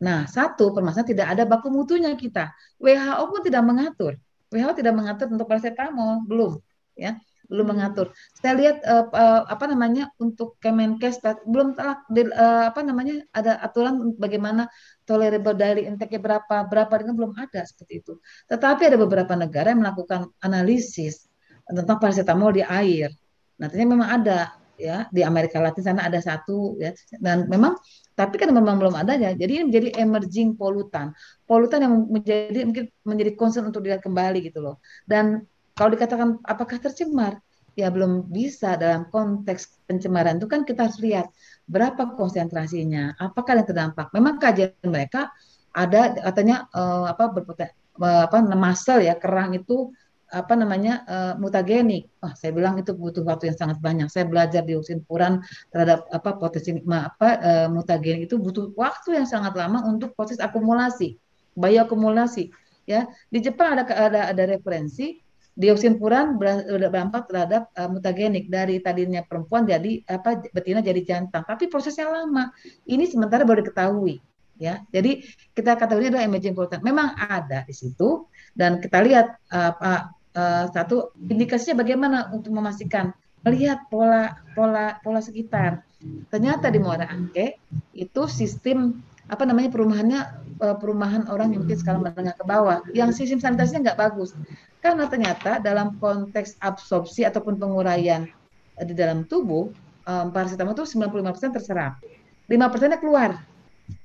C: Nah, satu permasalahan tidak ada baku mutunya kita. WHO pun tidak mengatur. WHO tidak mengatur untuk paracetamol, belum, ya, belum mengatur. Saya lihat eh, eh, apa namanya untuk Kemenkes belum telah di- eh, apa namanya ada aturan bagaimana tolerable daily intake berapa berapa dengan belum ada seperti itu. Tetapi ada beberapa negara yang melakukan analisis tentang paracetamol di air. Ternyata memang ada ya di Amerika Latin sana ada satu ya dan memang tapi kan memang belum ada ya jadi ini menjadi emerging polutan. Polutan yang menjadi mungkin menjadi concern untuk dilihat kembali gitu loh. Dan kalau dikatakan apakah tercemar? Ya belum bisa dalam konteks pencemaran itu kan kita harus lihat berapa konsentrasinya apakah yang terdampak. Memang kajian mereka ada katanya eh, apa berpoten eh, apa muscle ya kerang itu apa namanya uh, mutagenik. Wah, saya bilang itu butuh waktu yang sangat banyak. Saya belajar dioksin furan terhadap apa potensi apa uh, mutagenik itu butuh waktu yang sangat lama untuk proses akumulasi, bioakumulasi. Ya, di Jepang ada ada ada referensi dioksin furan berdampak terhadap uh, mutagenik dari tadinya perempuan jadi apa betina jadi jantan. Tapi prosesnya lama. Ini sementara baru diketahui ya. Jadi kita ketahui adalah emerging pollutant. Memang ada di situ dan kita lihat uh, satu indikasinya bagaimana untuk memastikan melihat pola pola pola sekitar. Ternyata di Muara Angke itu sistem apa namanya perumahannya uh, perumahan orang yang mungkin skala menengah ke bawah yang sistem sanitasinya nggak bagus. Karena ternyata dalam konteks absorpsi ataupun penguraian uh, di dalam tubuh um, paracetamol itu 95% terserap. 5%-nya keluar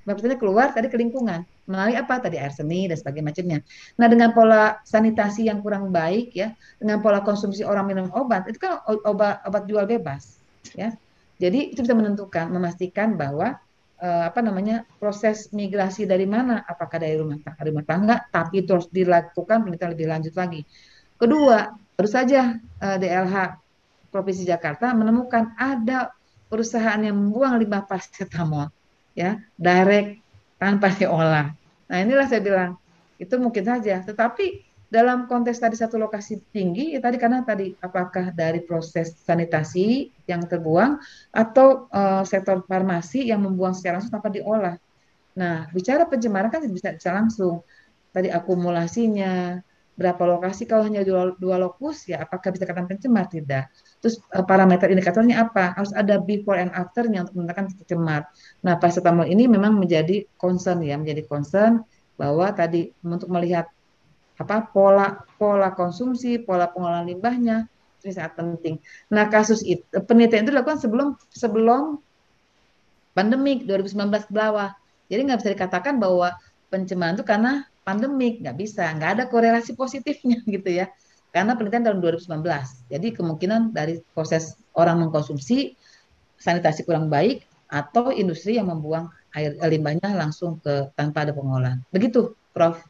C: 5%-nya keluar tadi ke lingkungan melalui apa tadi air seni dan sebagainya macamnya. Nah dengan pola sanitasi yang kurang baik ya, dengan pola konsumsi orang minum obat itu kan obat obat jual bebas ya. Jadi itu bisa menentukan, memastikan bahwa eh, apa namanya proses migrasi dari mana, apakah dari rumah tangga, rumah tangga, tapi terus dilakukan penelitian lebih lanjut lagi. Kedua, baru saja eh, DLH Provinsi Jakarta menemukan ada perusahaan yang membuang limbah paracetamol ya direct tanpa diolah. Nah inilah saya bilang itu mungkin saja, tetapi dalam konteks tadi satu lokasi tinggi ya tadi karena tadi apakah dari proses sanitasi yang terbuang atau uh, sektor farmasi yang membuang secara langsung tanpa diolah. Nah bicara pencemaran kan bisa bisa langsung tadi akumulasinya berapa lokasi kalau hanya dua, dua lokus ya apakah bisa katakan pencemar tidak terus uh, parameter indikatornya apa? Harus ada before and afternya untuk menentukan pencemar nah paracetamol ini memang menjadi concern ya menjadi concern bahwa tadi untuk melihat apa pola pola konsumsi pola pengolahan limbahnya ini sangat penting. Nah kasus itu penelitian itu dilakukan sebelum sebelum pandemik 2019 bawah. Jadi nggak bisa dikatakan bahwa pencemaran itu karena pandemik nggak bisa. Nggak ada korelasi positifnya gitu ya karena penelitian tahun 2019 jadi kemungkinan dari proses orang mengkonsumsi sanitasi kurang baik atau industri yang membuang air limbahnya langsung ke tanpa ada pengolahan. Begitu Prof.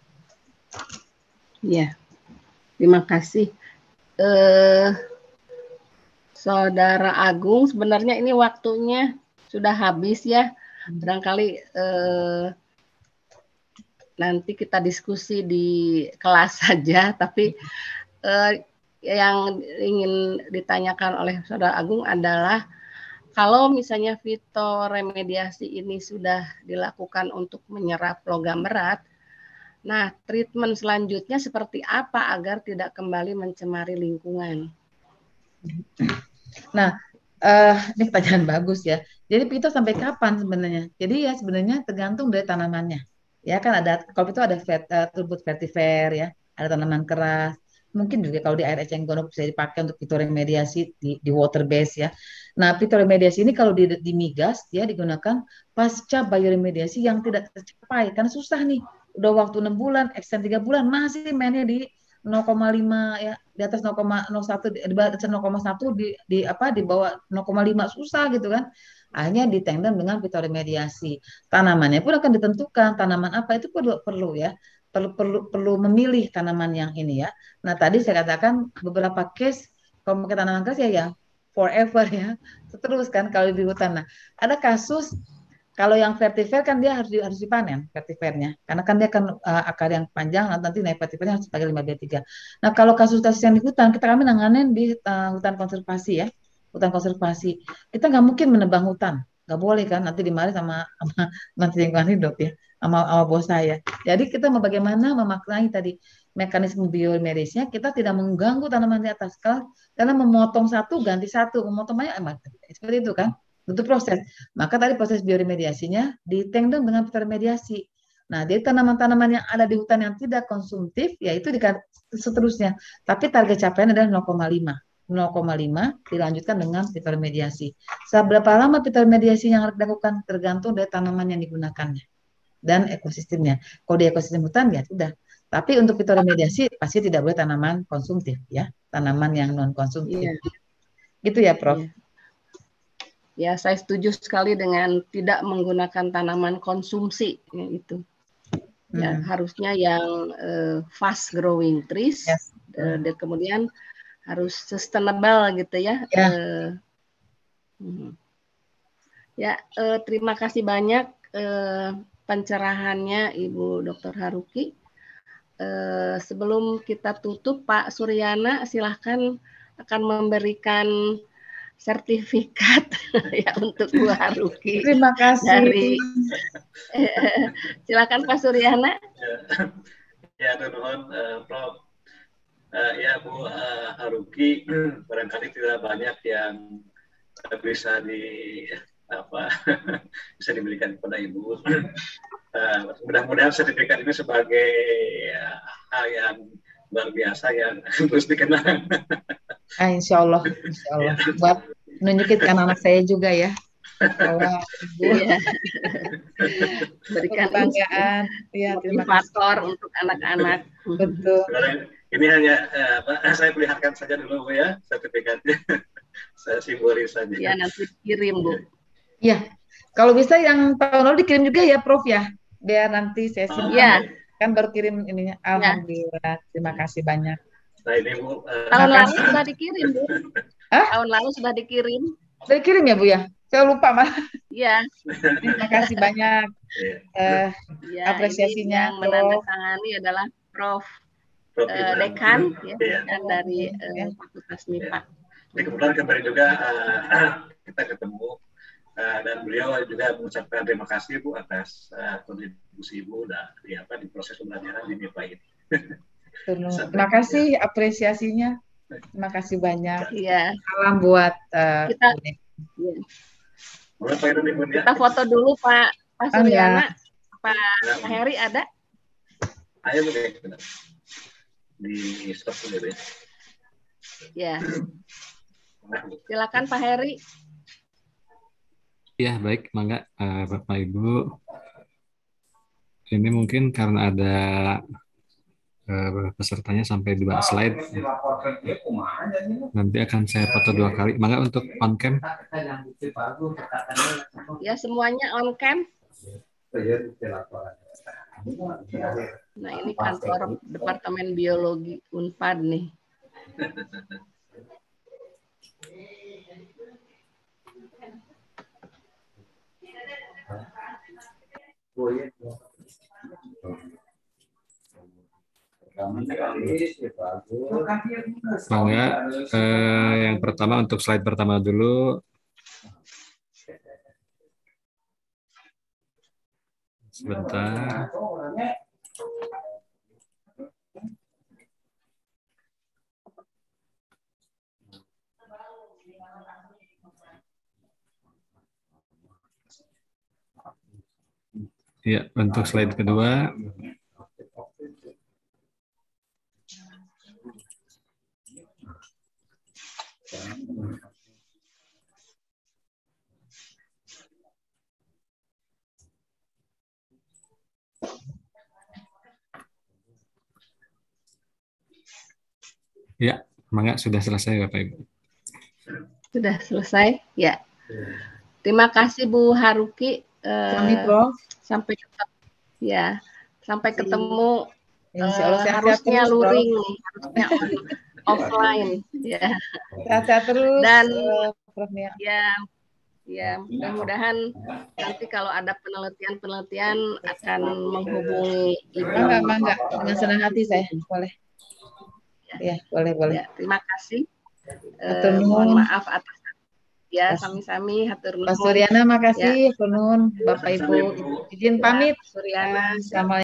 B: Ya terima kasih. Eh, Saudara Agung sebenarnya ini waktunya sudah habis ya. Barangkali eh, nanti kita diskusi di kelas saja, tapi eh, yang ingin ditanyakan oleh Saudara Agung adalah kalau misalnya fitoremediasi ini sudah dilakukan untuk menyerap logam berat, nah treatment selanjutnya seperti apa agar tidak kembali mencemari lingkungan?
C: Nah, uh, ini pertanyaan bagus ya. Jadi pito sampai kapan sebenarnya? Jadi ya sebenarnya tergantung dari tanamannya ya kan ada kalau itu ada vet, uh, turbut vetiver ya ada tanaman keras mungkin juga kalau di air eceng gondok bisa dipakai untuk fitoremediasi di, di water base ya. Nah, fitoremediasi ini kalau di, di migas ya digunakan pasca bioremediasi yang tidak tercapai karena susah nih. Udah waktu enam bulan, extend tiga bulan masih mainnya di 0,5 ya di atas 0,01 di atas 0,1 di, di apa di bawah 0,5 susah gitu kan hanya di tandem dengan fitoremediasi. Tanamannya pun akan ditentukan tanaman apa itu perlu perlu ya. Perlu perlu perlu memilih tanaman yang ini ya. Nah, tadi saya katakan beberapa case kalau pakai tanaman keras ya ya forever ya. Terus kan kalau di hutan. Nah, ada kasus kalau yang vertiver kan dia harus harus dipanen vertivernya karena kan dia akan uh, akar yang panjang nanti naik vertivernya harus pakai 5 B3. Nah, kalau kasus-kasus yang di hutan kita kami nanganin di uh, hutan konservasi ya hutan konservasi. Kita nggak mungkin menebang hutan, nggak boleh kan nanti dimarahi sama sama nanti lingkungan hidup ya, sama, sama bos saya. Jadi kita mau bagaimana memaknai tadi mekanisme biomedisnya kita tidak mengganggu tanaman di atas kalau karena memotong satu ganti satu memotong banyak emang seperti itu kan itu proses maka tadi proses bioremediasinya ditandem dengan fitoremediasi Nah, jadi tanaman-tanaman yang ada di hutan yang tidak konsumtif, yaitu di seterusnya. Tapi target capaian adalah 0,5. 0,5 dilanjutkan dengan fitoremediasi. Seberapa lama fitoremediasi yang harus dilakukan tergantung dari tanaman yang digunakannya dan ekosistemnya. Kalau di ekosistem hutan ya sudah. Tapi untuk fitoremediasi pasti tidak boleh tanaman konsumtif ya, tanaman yang non konsumtif. Iya. Gitu ya, Prof. Iya.
B: Ya, saya setuju sekali dengan tidak menggunakan tanaman konsumsi ya, itu. Ya, hmm. harusnya yang uh, fast growing trees yes. uh, dan kemudian harus sustainable gitu ya. Ya, uh, ya uh, terima kasih banyak uh, pencerahannya Ibu Dr. Haruki. Uh, sebelum kita tutup, Pak Suryana silahkan akan memberikan sertifikat ya untuk Bu Haruki.
C: Terima kasih. Dari,
B: silakan Pak Suryana.
D: Ya, ya nuhun uh, Prof uh, ya Bu uh, Haruki barangkali tidak banyak yang bisa di apa bisa diberikan kepada Ibu. Uh, mudah-mudahan sertifikat ini sebagai uh, hal yang luar biasa yang terus dikenal.
C: ah, insya Allah, insya Allah. Ya. Buat nunjukin anak-anak saya juga ya bahwa ibu ya.
B: berikan kebanggaan ya terima kasih untuk anak-anak
C: betul
D: ini hanya eh, apa, saya perlihatkan saja dulu Bu ya sertifikatnya. saya simbolis saja.
B: Ya nanti kirim Bu.
C: Ya, kalau bisa yang tahun lalu dikirim juga ya Prof ya, biar nanti saya simpan. Ya. Kan baru kirim ininya. Ya. Alhamdulillah, ya. terima kasih banyak.
D: Nah ini Bu.
B: Uh, tahun lalu sudah dikirim Bu. Hah? Tahun lalu sudah dikirim.
C: Sudah dikirim ya Bu ya? Saya lupa malah.
B: Iya.
C: Terima kasih banyak. Uh, ya, apresiasinya.
B: yang menandatangani adalah Prof uh, dekan ya, ya. dekan dari uh, Fakultas MIPA.
D: Jadi kebetulan kemarin juga uh, kita ketemu uh, dan beliau juga mengucapkan terima kasih Bu atas uh, kontribusi Ibu di apa di proses pembelajaran di MIPA ini.
C: Terima kasih apresiasinya. Terima kasih banyak.
B: Iya.
C: Salam buat uh,
B: Kita iya.
D: Boleh Pak Irun, Ibu, ya?
B: kita foto dulu Pak Pak
C: Oh,
B: Suryana,
C: ya.
B: Pak Heri ada?
D: Ayo Bu, gitu. Di stop dulu ya.
B: Ya. Silakan Pak Heri.
G: Ya, baik, mangga eh, Bapak Ibu. Ini mungkin karena ada eh, pesertanya sampai dua slide. Nanti akan saya foto dua kali. Mangga untuk on cam.
B: Ya semuanya on cam. Nah ini kantor Departemen Biologi Unpad nih.
G: Mangga eh, yang pertama untuk slide pertama dulu. Sebentar. Ya, untuk slide kedua. Ya, mangga sudah selesai Bapak Ibu.
B: Sudah selesai? Ya. Terima kasih Bu Haruki. Eh,
C: Kami Prof.
B: sampai ketemu. Ya, sampai ketemu.
C: Insya
B: eh,
C: Allah sehat-sehat
B: harusnya
C: terus,
B: luring nih, harusnya offline. Ya.
C: Sehat-sehat terus.
B: Dan-
C: Prof Nia.
B: Ya, ya mudah-mudahan nanti kalau ada penelitian-penelitian akan menghubungi Ibu.
C: Mangga, mangga. Dengan senang hati saya. Boleh. Ya, boleh, boleh.
B: Ya, terima kasih. Eh, mohon maaf atas ya sami-sami hatur
C: Pak
B: nuhun.
C: Suryana makasih, Punun, Bapak Ibu. Izin pamit.
B: Suryana
C: Assalamualaikum.